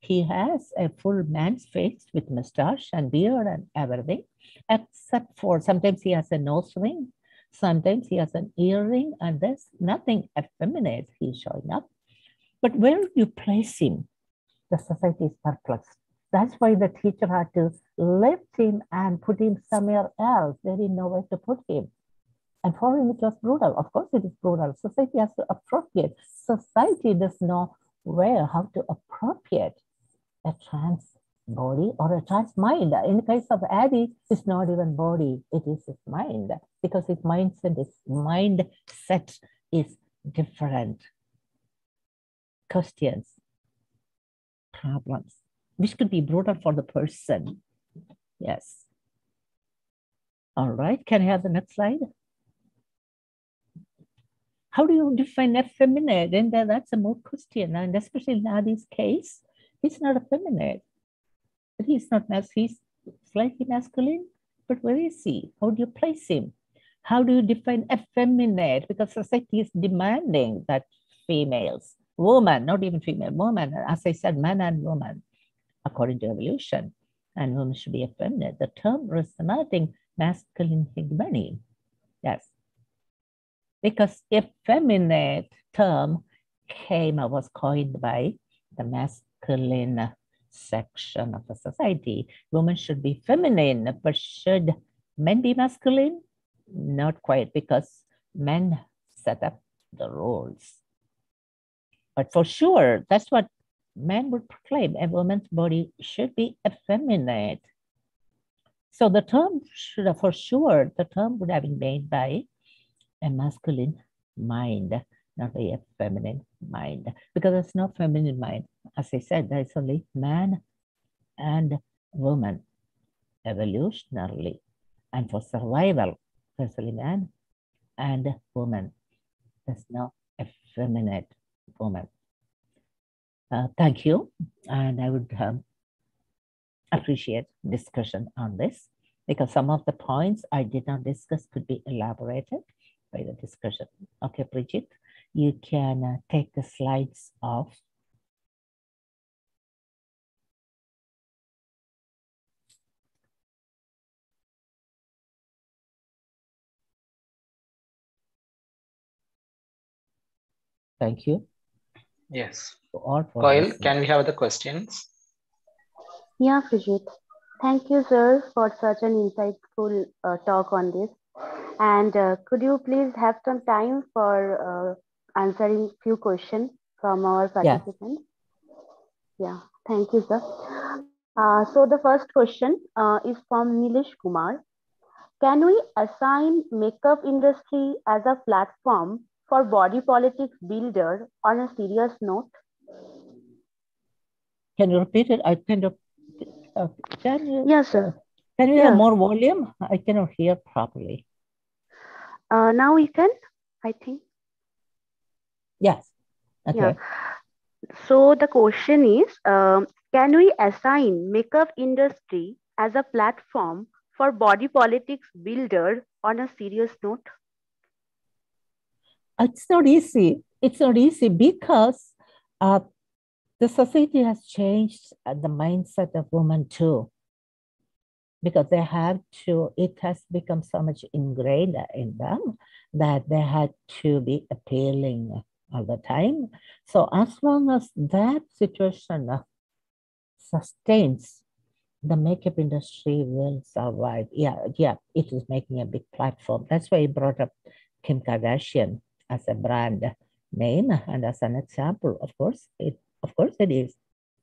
He has a full man's face with mustache and beard and everything, except for sometimes he has a nose ring, sometimes he has an earring, and there's nothing effeminate he's showing up. But where you place him? The society is perplexed. That's why the teacher had to lift him and put him somewhere else. They didn't know where to put him. And for him, it was brutal. Of course, it is brutal. Society has to appropriate. Society does know where, how to appropriate a trans body or a trans mind. In the case of Adi, it's not even body, it is his mind because his mindset is mindset is different. Questions, problems, which could be brutal for the person. Yes. All right, can I have the next slide? How do you define effeminate? And that's a more question, and especially in Adi's case, he's not effeminate. But he's not mas he's slightly masculine, but where is he? How do you place him? How do you define effeminate? Because society is demanding that females, woman, not even female, woman, as I said, man and woman, according to evolution, and women should be effeminate. The term resonating masculine hegemony. Yes. Because effeminate term came or was coined by the masculine section of the society. Women should be feminine, but should men be masculine? Not quite, because men set up the rules. But for sure, that's what men would proclaim a woman's body should be effeminate. So the term should have, for sure, the term would have been made by a masculine mind, not a feminine mind, because there's no feminine mind. As I said, there's only man and woman evolutionarily. And for survival, there's only man and woman. There's no effeminate woman. Uh, thank you. And I would um, appreciate discussion on this because some of the points I did not discuss could be elaborated by the discussion. Okay, Bridget, you can uh, take the slides off. Thank you. Yes. to all for Coil, listening. can we have the questions? Yeah, Frijit. Thank you, sir, for such an insightful uh, talk on this. And uh, could you please have some time for uh, answering few questions from our Yeah. participants? Yeah, thank you, sir. Uh, so the first question uh, is from Nilesh Kumar. Can we assign makeup industry as a platform for body politics builder on a serious note? Can you repeat it? I kind of, uh, can you, Yes, sir. can you Yeah. have more volume? I cannot hear properly. Uh, now we can, I think. Yes. Okay. Yeah. So the question is, um, can we assign makeup industry as a platform for body politics builder on a serious note? It's not easy. It's not easy because uh, the society has changed uh, the mindset of women too. Because they have to, it has become so much ingrained in them that they had to be appealing all the time. So as long as that situation sustains, the makeup industry will survive. Yeah, yeah, it is making a big platform. That's why he brought up Kim Kardashian as a brand name and as an example. Of course, it of course it is.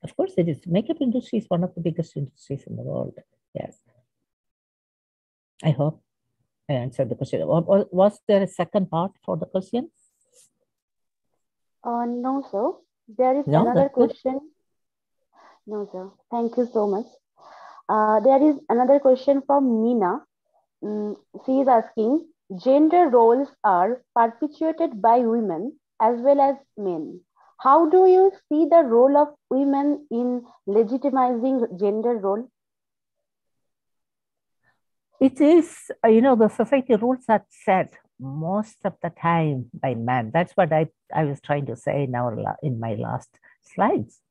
Of course it is. Makeup industry is one of the biggest industries in the world. Yes. I hope I answered the question. Wa- wa- Was there a second part for the question? Uh, no, sir. There is No, another that's good. question. No, sir. Thank you so much. Uh, there is another question from Nina. Mm, she is asking, gender roles are perpetuated by women as well as men. How do you see the role of women in legitimizing gender role? It is, uh, you know, the society rules are set most of the time by men. That's what I, I was trying to say in, our, in my last slides.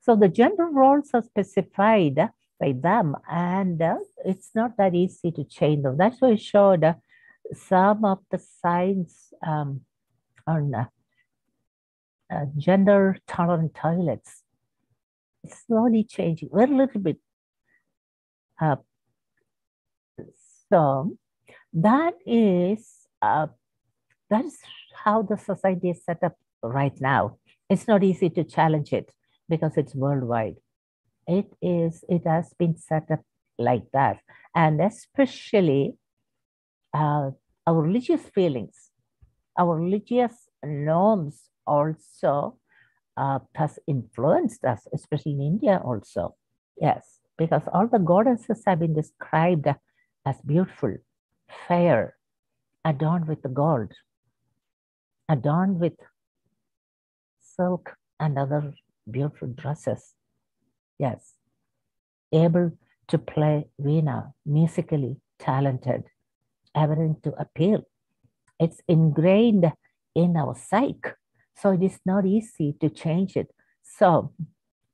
So the gender roles are specified by them, and uh, it's not that easy to change them. That's why I showed uh, some of the signs um, on uh, uh, gender tolerant toilets. It's slowly changing, very little bit. So that is uh, that is how the society is set up right now. It's not easy to challenge it because it's worldwide. It is. It has been set up like that, and especially uh, our religious feelings, our religious norms also uh, has influenced us, especially in India also. Yes, because all the goddesses have been described as beautiful, fair, adorned with the gold, adorned with silk and other beautiful dresses. Yes, able to play veena, musically talented, evident to appeal. It's ingrained in our psyche, so it is not easy to change it. So,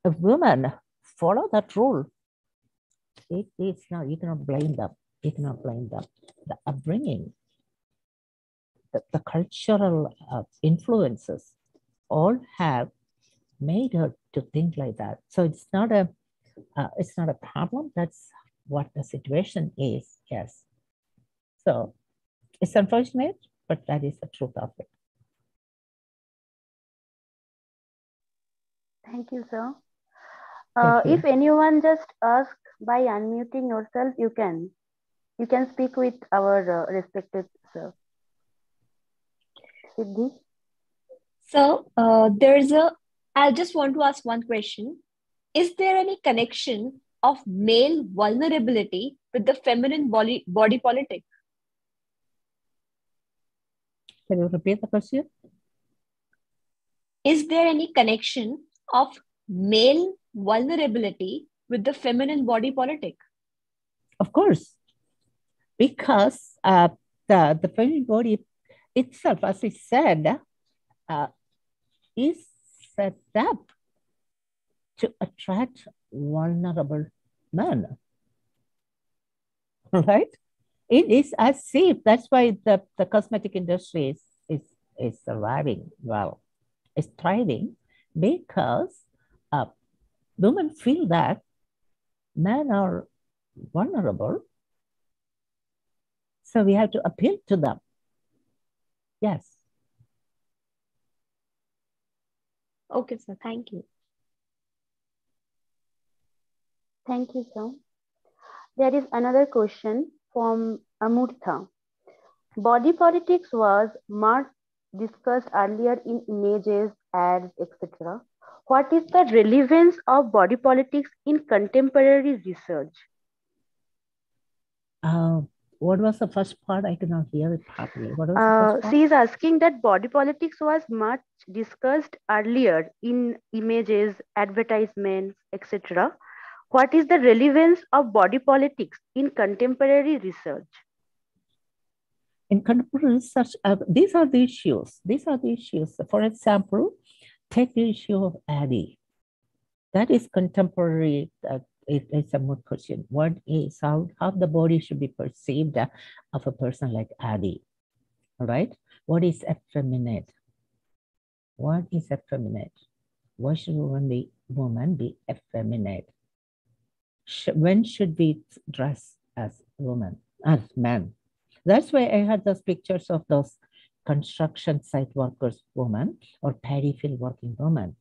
if women follow that rule, it, it's not, you cannot blame them. You cannot blame them. The upbringing, the, the cultural uh, influences all have made her to think like that. So it's not a uh, it's not a problem. That's what the situation is. Yes. So it's unfortunate, but that is the truth of it. Thank you, sir. Uh, you. if anyone just ask by unmuting yourself, you can. You can speak with our uh, respected sir. Siddhi? So uh, there's a, I just want to ask one question. Is there any connection of male vulnerability with the feminine body, body politic? Can you repeat the question? Is there any connection of male vulnerability with the feminine body politic? Of course, because uh, the the feminine body itself, as I said, uh, is set up to attract vulnerable men. Right? It is as if that's why the, the cosmetic industry is, is, is surviving well, is thriving because uh, women feel that men are vulnerable. So we have to appeal to them. Yes. Okay, sir. Thank you. Thank you, sir. There is another question from Amurtha. Body politics was much discussed earlier in images, ads, etc. What is the relevance of body politics in contemporary research? Uh, what was the first part? I could not hear it properly. What was the Uh, first part? she is asking that body politics was much discussed earlier in images, advertisements, etc. What is the relevance of body politics in contemporary research? in contemporary research, uh, these are the issues. These are the issues. For example, take the issue of Addie. That is contemporary. Uh, it, it's a mood question. What is how, how the body should be perceived uh, of a person like Addie? All right. What is effeminate? What is effeminate? Why should woman be woman be effeminate? Sh- when should we dress as women, as men? That's why I had those pictures of those construction site workers women or paddy field working women.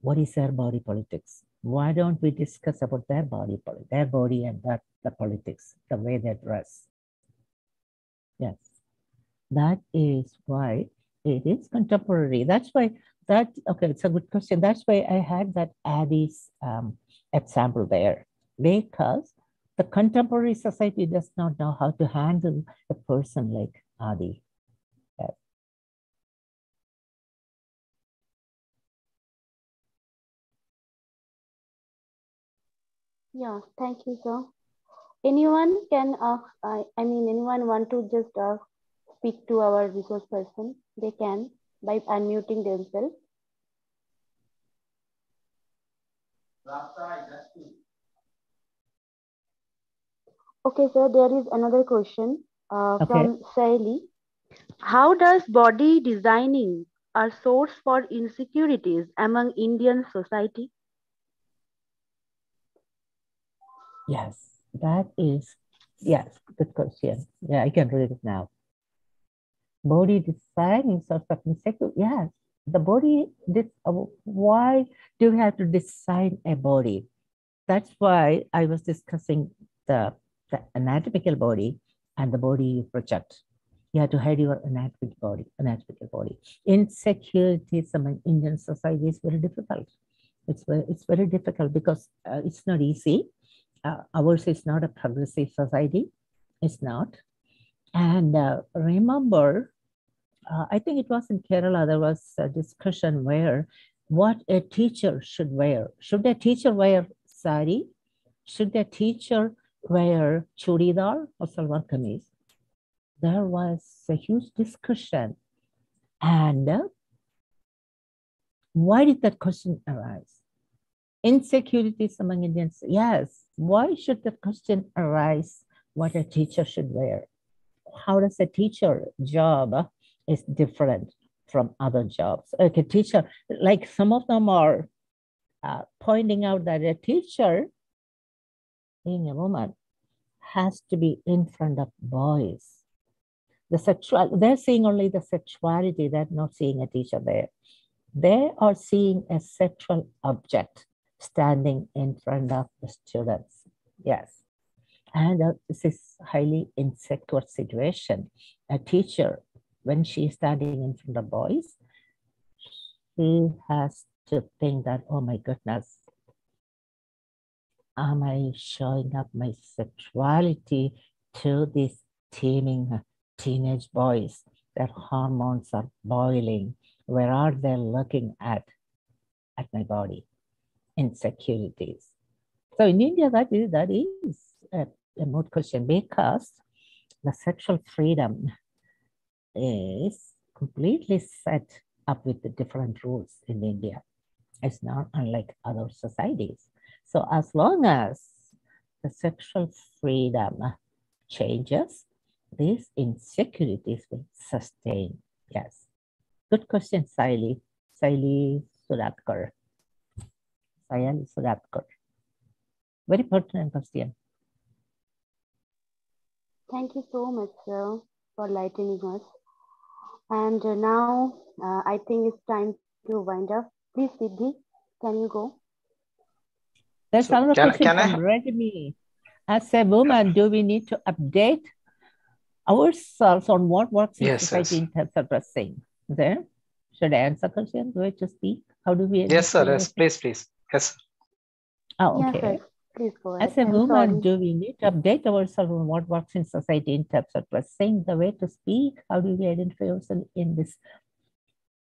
What is their body politics? Why don't we discuss about their body, their body and that the politics, the way they dress? Yes, that is why it is contemporary. That's why that okay. It's a good question. That's why I had that Addie's um, example there because the contemporary society does not know how to handle a person like Adi. Yeah, thank you, sir. anyone can ask, I, I mean, anyone want to just uh, speak to our resource person, they can by unmuting themselves. Okay, sir, there is another question uh, Okay. from Saili. How does body designing a source for insecurities among Indian society? Yes, that is, yes, good question. Yeah, I can read it now. Body design in sort of insecure. Yes, the body, this, uh, why do we have to design a body? That's why I was discussing the, the anatomical body and the body you project. You have to hide your anatomical body, anatomical body. Insecurities among Indian society is very difficult. It's very, it's very difficult because uh, it's not easy uh, ours is not a progressive society. It's not. And uh, remember, uh, I think it was in Kerala, there was a discussion where what a teacher should wear. Should a teacher wear sari? Should a teacher wear churidar or salwar kameez? There was a huge discussion. And uh, why did that question arise? Insecurities among Indians. Yes. Why should the question arise what a teacher should wear? How does a teacher job is different from other jobs? Like a teacher, like some of them are uh, pointing out that a teacher, being a woman, has to be in front of boys. The sexual, they're seeing only the sexuality, they're not seeing a teacher there. They are seeing a sexual object standing in front of the students. Yes. And uh, this is highly insecure situation. A teacher, when she is standing in front of boys, she has to think that, oh my goodness, am I showing up my sexuality to these teeming teenage boys? Their hormones are boiling. Where are they looking at? At my body insecurities. So in India, that is, that is a, a moot question because the sexual freedom is completely set up with the different rules in India. It's not unlike other societies. So as long as the sexual freedom changes, these insecurities will sustain. Yes. Good question, Saili. Saili Sudhakar. Sayal Sudhakar. Very pertinent question. Thank you so much, sir, for lightening us. And uh, now uh, I think it's time to wind up. Please, Siddhi, can you go? There's So another can- question can I- from Redmi. As a woman, do we need to update ourselves on what works in Yes, society yes. in terms of dressing? There, should I answer question? Do I just speak? How do we? Yes, sir. Yes, please, please. Yes. Oh, okay. sir. Please go ahead. As a I'm woman, sorry. do we need to update ourselves on what works in society in terms of dressing, the way to speak? How do we identify ourselves in this?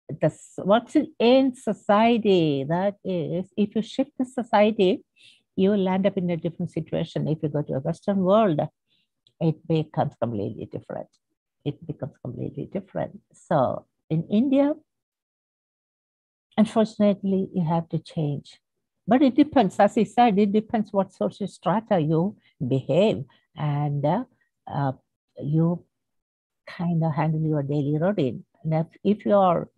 The works in- in society. That is, if you shift the society, you will land up in a different situation. If you go to a Western world, it becomes completely different. It becomes completely different. So in India, unfortunately, you have to change. But it depends, as I said, it depends what social strata you behave and uh, uh, you kind of handle your daily routine. And if, if you are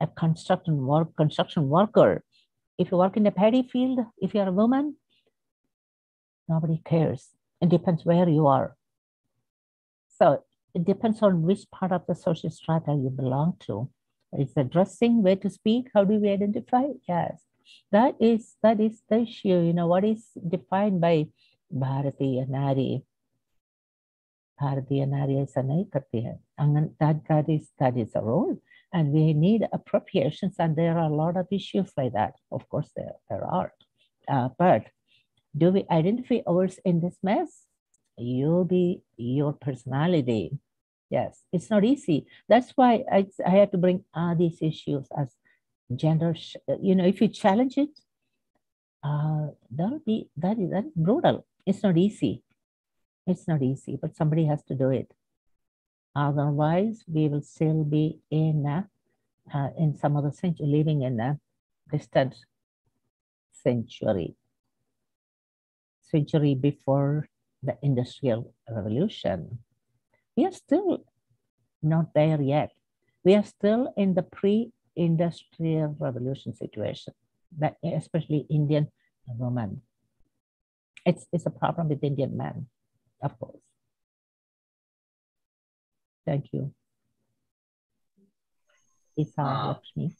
a construction work construction worker, if you work in a paddy field, if you're a woman, nobody cares. It depends where you are. So it depends on which part of the social strata you belong to. It's the dressing, way to speak. How do we identify? Yes, that is that is the issue. You know what is defined by Bharatiya Nari. Bharatiya Nari is a Naikatya. And that is that is a role. And we need appropriations, and there are a lot of issues like that. Of course, there, there are. Uh, but do we identify ours in this mess? You be your personality. Yes, it's not easy. That's why I, I have to bring all these issues as gender. You know, if you challenge it, uh, that'll be that is that is brutal. It's not easy. It's not easy, but somebody has to do it. Otherwise, we will still be in a, uh, in some other century, living in a distant century, century before the industrial revolution. We are still not there yet. We are still in the pre-industrial revolution situation, that especially Indian women. It's, it's a problem with Indian men, of course. Thank you. Isa Ah. Lakshmi.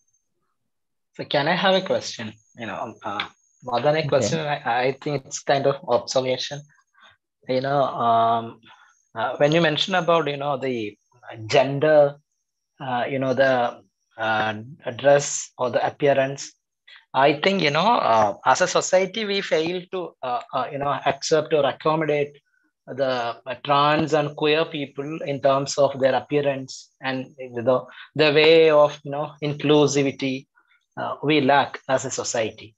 So can I have a question? You know, uh, more than a Okay. question, I, I think it's kind of observation. You know, um, uh, when you mention about you know the gender, uh, you know the uh, dress or the appearance, I think you know uh, as a society we fail to uh, uh, you know accept or accommodate the uh, trans and queer people in terms of their appearance and the the way of you know inclusivity uh, we lack as a society.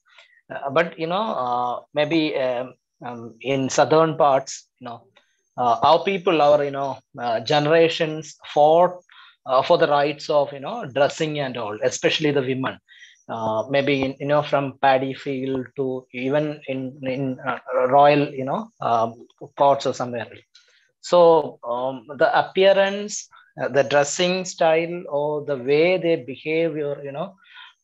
Uh, but you know, maybe um, um, in southern parts, you know, our people, our you know generations fought uh, for the rights of you know dressing and all, especially the women. Uh, maybe in, you know from paddy field to even in in uh, royal you know um, courts or somewhere. So um, the appearance, uh, the dressing style, or the way they behave, your you know,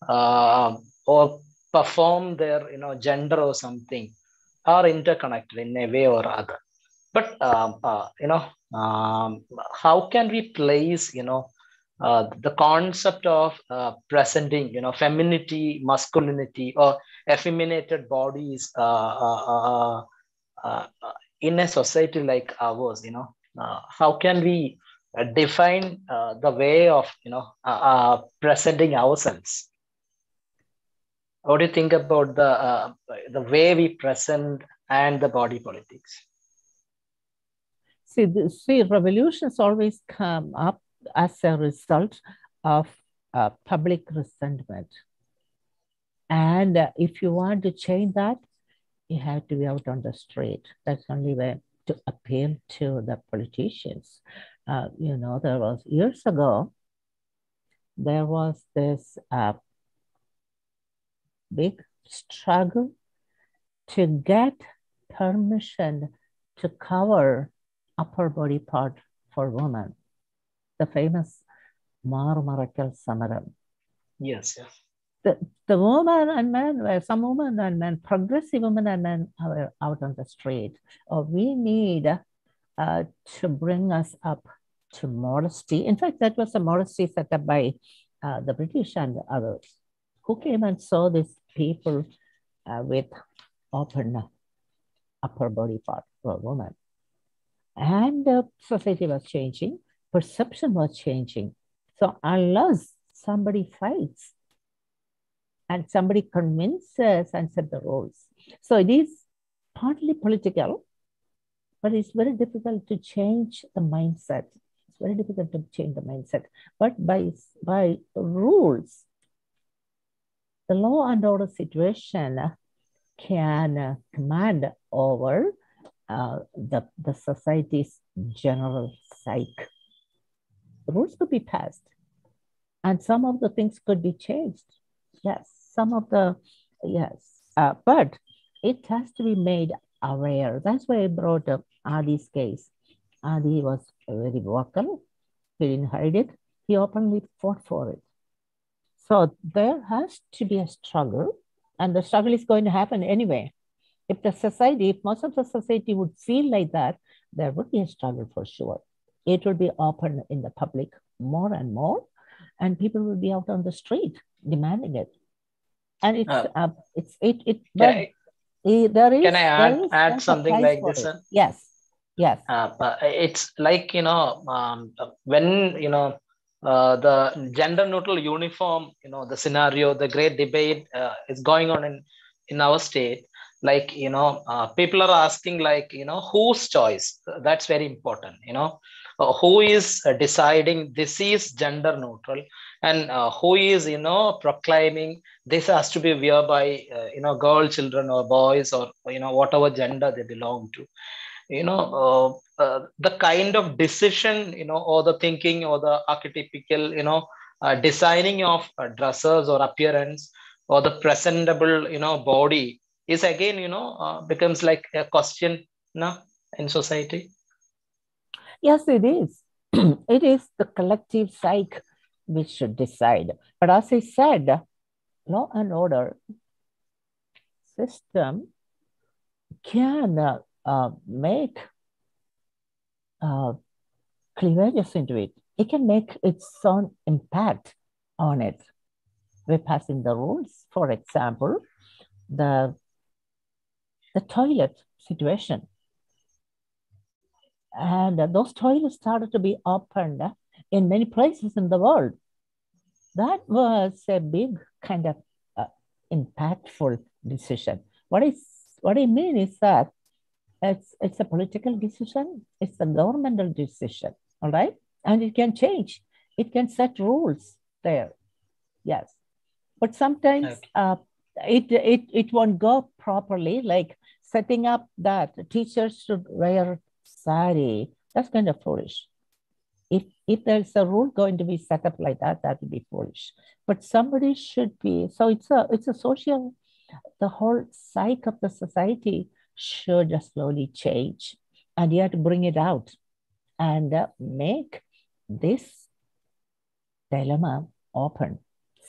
uh, or perform their you know gender or something are interconnected in a way or other but uh, you know um, how can we place you know uh, the concept of uh, presenting you know femininity masculinity or effeminated bodies uh, uh, uh, uh, in a society like ours you know how can we define the way of you know presenting ourselves? What do you think about the the way we present and the body politics? See, see, revolutions always come up as a result of uh, public resentment. And uh, if you want to change that, you have to be out on the street. That's only way to appeal to the politicians. Uh, you know, there was years ago, there was this uh, big struggle to get permission to cover upper body part for women, the famous Marumarakkal Samaram. yes yes The, the women and men were some women and men, progressive women and men were out on the street. Oh, we need uh, to bring us up to modesty. In fact, that was a modesty set up by uh, the British and others who came and saw these people uh, with open upper body part for women. And uh, society was changing, perception was changing. So unless somebody fights and somebody convinces and set the rules. So it is partly political, but it's very difficult to change the mindset. It's very difficult to change the mindset. But by, by rules, the law and order situation can command over uh, the, the society's general psyche. Rules could be passed, and some of the things could be changed. Yes, some of the, yes, uh, but it has to be made aware. That's why I brought up Adi's case. Adi was very vocal, he didn't hide it, he openly fought for it. So there has to be a struggle, and the struggle is going to happen anyway. If the society, if most of the society would feel like that, there would be a struggle for sure. It will be open in the public more and more, and people will be out on the street demanding it. And it's Uh, uh, it's it it can I, there is can I add, is add something like this it. Yes, yes, uh, but it's like you know um, when you know uh, the gender neutral uniform you know the scenario the great debate uh, is going on in in our state like you know uh, people are asking like you know whose choice? That's very important you know uh, who is uh, deciding this is gender neutral and uh, who is you know proclaiming this has to be wear by uh, you know girl children or boys or you know whatever gender they belong to. You know uh, uh, the kind of decision you know or the thinking or the archetypical you know designing of dresses or appearance or the presentable you know body is again you know becomes like a question now in society Yes, it is. it is the collective psyche which should decide. But as I said, law and order system can uh, uh, make uh, cleavages into it. It can make its own impact on it. We're passing the rules. For example, the the toilet situation. And those toilets started to be opened in many places in the world. That was a big kind of uh, impactful decision. What is what I mean is that it's it's a political decision, it's a governmental decision, all right, and it can change. It can set rules there, yes, but sometimes Okay. uh, it it it won't go properly. Like setting up that teachers should wear sari, that's kind of foolish. If if there's a rule going to be set up like that, that would be foolish. But somebody should be. So it's a it's a social. The whole psyche of the society should slowly change, and you have to bring it out and make this dilemma open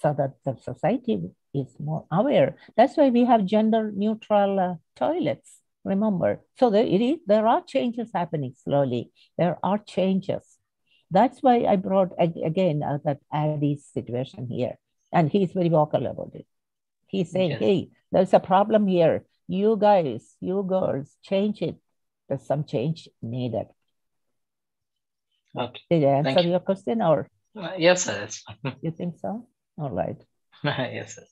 so that the society is more aware. That's why we have gender neutral uh, toilets. Remember, so there it is. There are changes happening slowly. There are changes. That's why I brought again uh, that Addy's situation here, and he's very vocal about it. He's saying, Yes. "Hey, there's a problem here. You guys, you girls, change it. There's some change needed." okay Did I Thank answer you. your question, or Uh, yes sir you think so? All right. yes sir.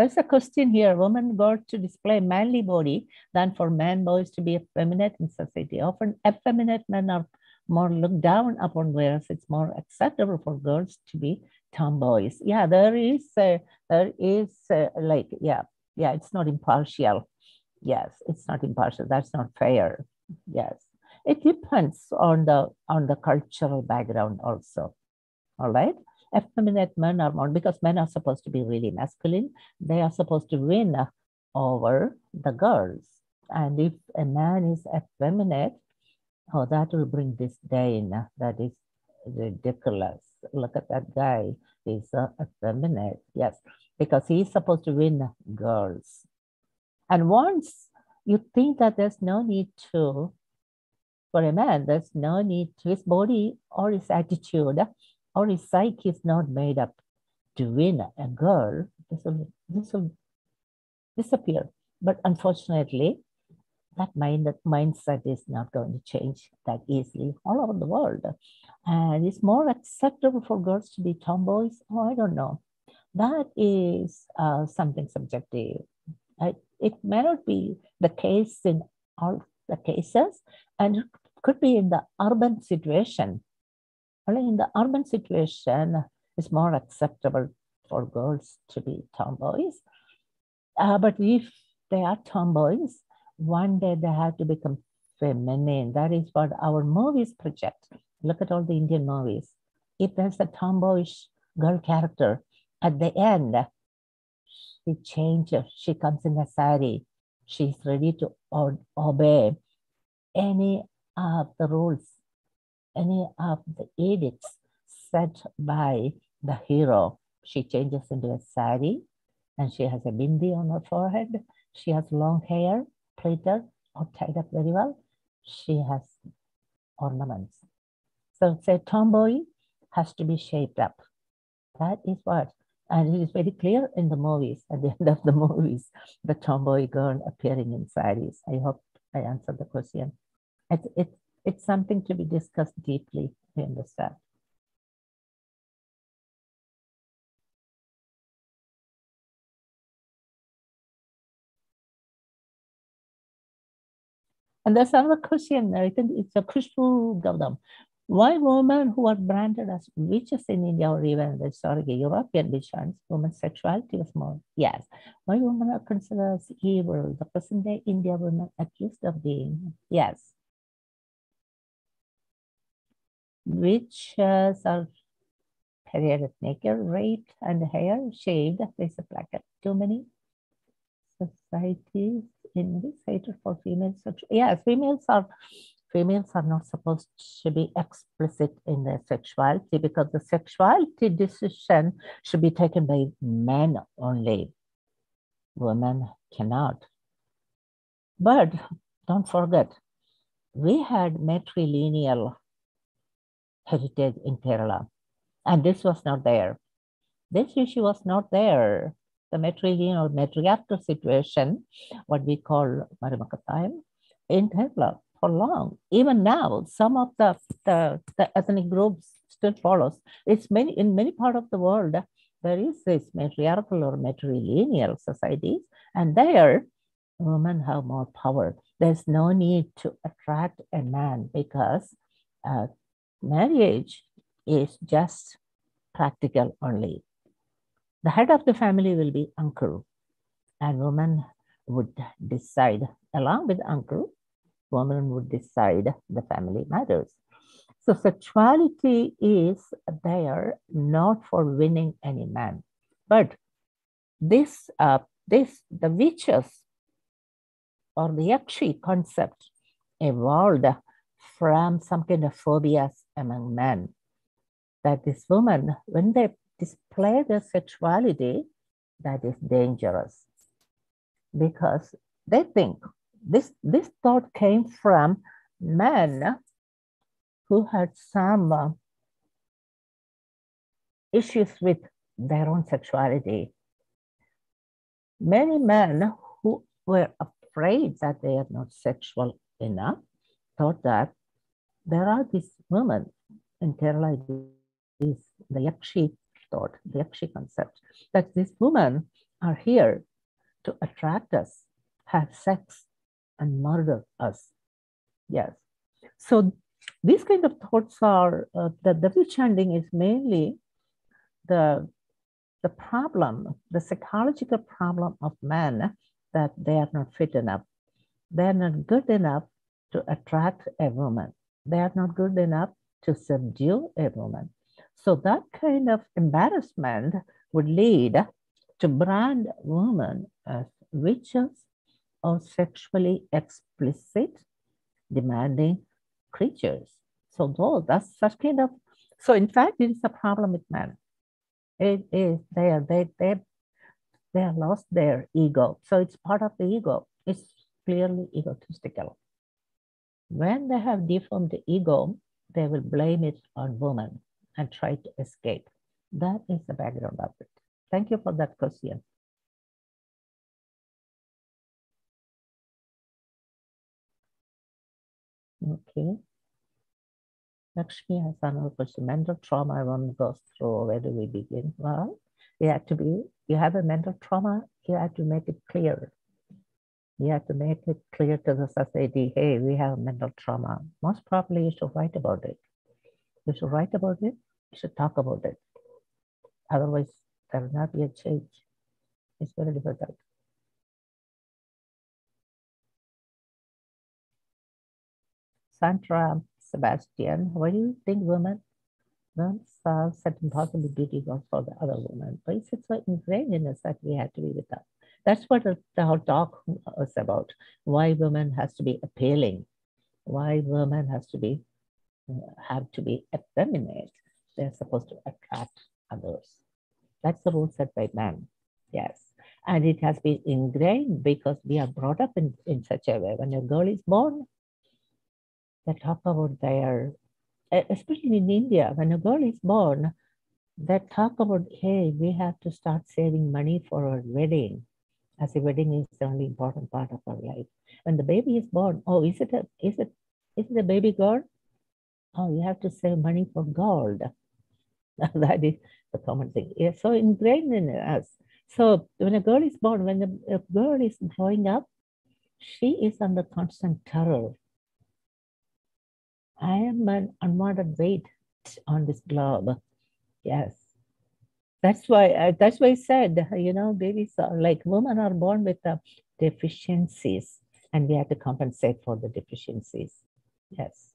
There's a question here. Women go to display manly body than for men boys to be effeminate in society. Often effeminate men are more looked down upon, whereas it's more acceptable for girls to be tomboys. Yeah, there is there is like yeah yeah it's not impartial. Yes, it's not impartial. That's not fair. Yes, it depends on the on the cultural background also. All right effeminate men are more because men are supposed to be really masculine. They are supposed to win over the girls. And if a man is effeminate, oh, that will bring disdain. That is ridiculous. Look at that guy. He's uh, effeminate. Yes, because he's supposed to win girls. And once you think that there's no need to, for a man, there's no need to his body or his attitude or his psyche is not made up to win a girl, this will, this will disappear. But unfortunately, that mind that mindset is not going to change that easily all over the world. And it's more acceptable for girls to be tomboys. Oh, I don't know. That is uh, something subjective. I, it may not be the case in all the cases, and it could be in the urban situation only in the urban situation, it's more acceptable for girls to be tomboys. Uh, but if they are tomboys, one day they have to become feminine. That is what our movies project. Look at all the Indian movies. If there's a tomboyish girl character, at the end, she changes, she comes in a sari, she's ready to obey any of the rules any of the edicts set by the hero. She changes into a sari and she has a bindi on her forehead. She has long hair, plaited or tied up very well. She has ornaments. So say tomboy has to be shaped up. That is what. And it is very clear in the movies, at the end of the movies, the tomboy girl appearing in saris. I hope I answered the question. It's, it's it's something to be discussed deeply, I understand. And there's another question, I think it's a Krishnu Gautam. Why women who are branded as witches in India or even the European witch hunts, women's sexuality was more? Yes. Why women are considered as evil? The present day India women accused of being? Yes. Witches are paraded naked, raped, and hair shaved, face a placket. Too many societies in this hatred for female sexual. Yes, females are females are not supposed to be explicit in their sexuality because the sexuality decision should be taken by men only. Women cannot. But don't forget, we had matrilineal heritage in Kerala, and this was not there. This issue was not there. The matrilineal matriarchal situation, what we call Marumakkathayam, in Kerala for long. Even now, some of the, the, the ethnic groups still follows. It's many in many part of the world, there is this matriarchal or matrilineal societies, and there women have more power. There's no need to attract a man because uh, marriage is just practical only. The head of the family will be uncle, and woman would decide along with uncle woman would decide the family matters. So sexuality is there not for winning any man, but this, uh, this the witches or the yakshi concept evolved from some kind of phobias among men. That this woman, when they display their sexuality, that is dangerous because they think this, this thought came from men who had some uh, issues with their own sexuality. Many men who were afraid that they are not sexual enough thought that there are these women in Kerala, is the Yakshi thought, the Yakshi concept, that these women are here to attract us, have sex, and murder us. Yes. So these kind of thoughts are uh, the, the witch hunting is mainly the the problem, the psychological problem of men that they are not fit enough. They are not good enough to attract a woman. They are not good enough to subdue a woman. So that kind of embarrassment would lead to brand women as witches or sexually explicit, demanding creatures. So those, that's such kind of, so in fact, it is a problem with men. It is, they are, they, they, they lost their ego. So it's part of the ego. It's clearly egotistical. When they have deformed the ego, they will blame it on women and try to escape. That is the background of it. Thank you for that question. Okay. Lakshmi has another question. Mental trauma one goes through. Where do we begin? Well, you have to be, you have a mental trauma, you have to make it clear. You have to make it clear to the society, hey, we have mental trauma. Most probably you should write about it. You should write about it, you should talk about it. Otherwise, there will not be a change. It's very difficult. Sandra Sebastian, why do you think women don't solve certain possibility goals for the other women? But it's so ingrained in us that we have to be with them. That's what the, whole talk was about. Why women has to be appealing. Why women has to be have to be effeminate. They're supposed to attract others. That's the rule set by men. Yes. And it has been ingrained because we are brought up in, in such a way. When a girl is born, they talk about their, especially in India, when a girl is born, they talk about, hey, we have to start saving money for our wedding, as a wedding is the only important part of our life. When the baby is born, oh, is it a, is it, is it a baby girl? Oh, you have to save money for gold. that is the common thing. Yeah, so ingrained in us. So when a girl is born, when a girl is growing up, she is under constant terror I am an unwanted weight on this globe. Yes. That's why I, that's why I said, you know, babies are like women are born with uh, deficiencies and we have to compensate for the deficiencies. Yes.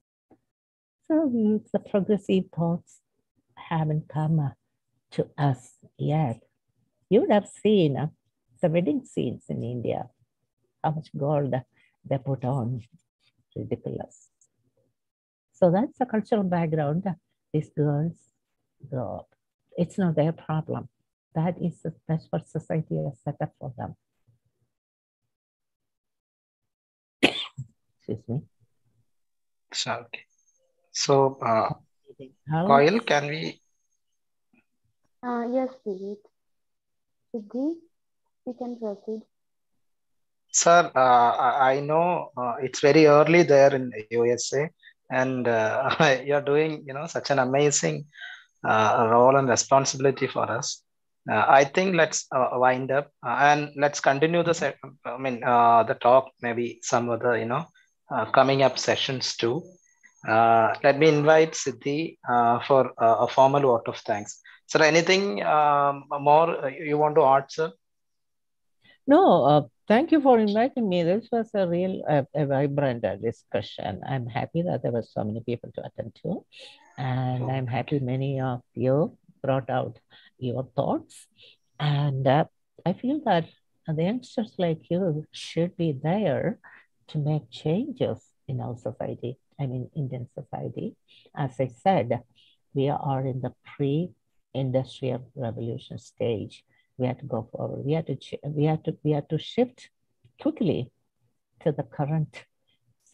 So the progressive thoughts haven't come uh, to us yet. You would have seen uh, the wedding scenes in India, how much gold they put on. Ridiculous. So that's the cultural background these girls grow up. It's not their problem. That is that's what society has set up for them. Excuse me. So, okay. So, uh, How- Coil, can we? Uh, yes, Vivek. Siddhi, we can proceed. Sir, uh, I I know uh, it's very early there in USA, and uh, you're doing, you know, such an amazing uh, role and responsibility for us. Uh, I think let's uh, wind up uh, and let's continue the se- I mean uh, the talk maybe some other you know uh, coming up sessions too. Let me invite Siddhi for a formal vote of thanks. Sir, anything um, more you want to add, sir? No, thank you for inviting me. This was a real uh, a vibrant uh, discussion. I'm happy that there were so many people to attend to, and I'm happy many of you brought out your thoughts. And uh, I feel that the youngsters like you should be there to make changes in our society. I mean, Indian society. As I said, we are in the pre-industrial revolution stage we have to go forward. We have to we have to we have to shift quickly to the current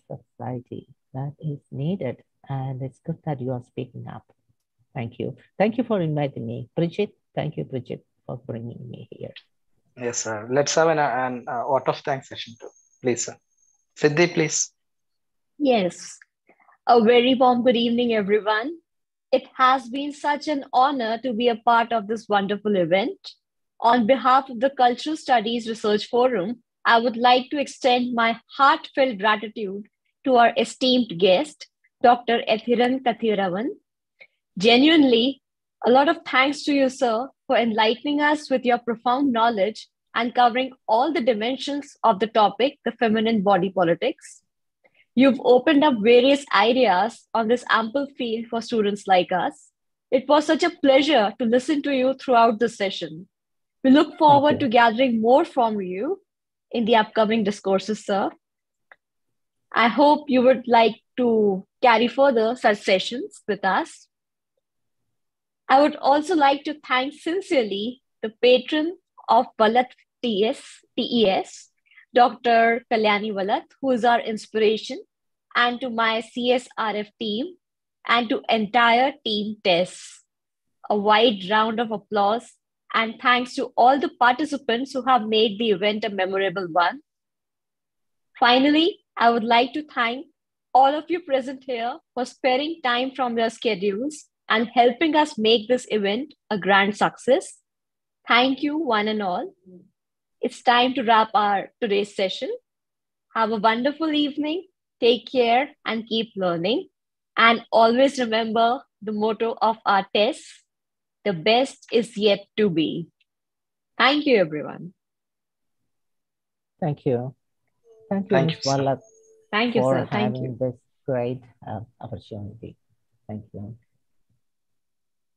society that is needed, and it's good that you are speaking up. Thank you. Thank you for inviting me, Bridget. Thank you, Bridget, for bringing me here. Yes, sir. Let's have an, an uh, vote of thanks session too, please, sir. Siddhi, please. Yes. A very warm good evening, everyone. It has been such an honor to be a part of this wonderful event. On behalf of the Cultural Studies Research Forum, I would like to extend my heartfelt gratitude to our esteemed guest, Dr. Ethiran Kathiravan. Genuinely, a lot of thanks to you, sir, for enlightening us with your profound knowledge and covering all the dimensions of the topic, the feminine body politics. You've opened up various ideas on this ample field for students like us. It was such a pleasure to listen to you throughout the session. We look forward to gathering more from you in the upcoming discourses, sir. I hope you would like to carry further such sessions with us. I would also like to thank sincerely the patron of Vallath TS, TES, Dr. Kalyani Vallath, who is our inspiration, and to my CSRF team, and to entire team TES. A wide round of applause and thanks to all the participants who have made the event a memorable one. Finally, I would like to thank all of you present here for sparing time from your schedules and helping us make this event a grand success. Thank you, one and all. It's time to wrap our today's session. Have a wonderful evening. Take care and keep learning. And always remember the motto of our test the best is yet to be. Thank you, everyone. Thank you. Thank you, Thank Ms. you, sir. Vallath, Thank you, for sir. Thank having you. this great uh, opportunity. Thank you.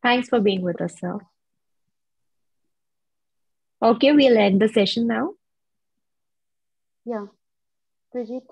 Thanks for being with us, sir. Okay, we'll end the session now. Yeah. Bridget,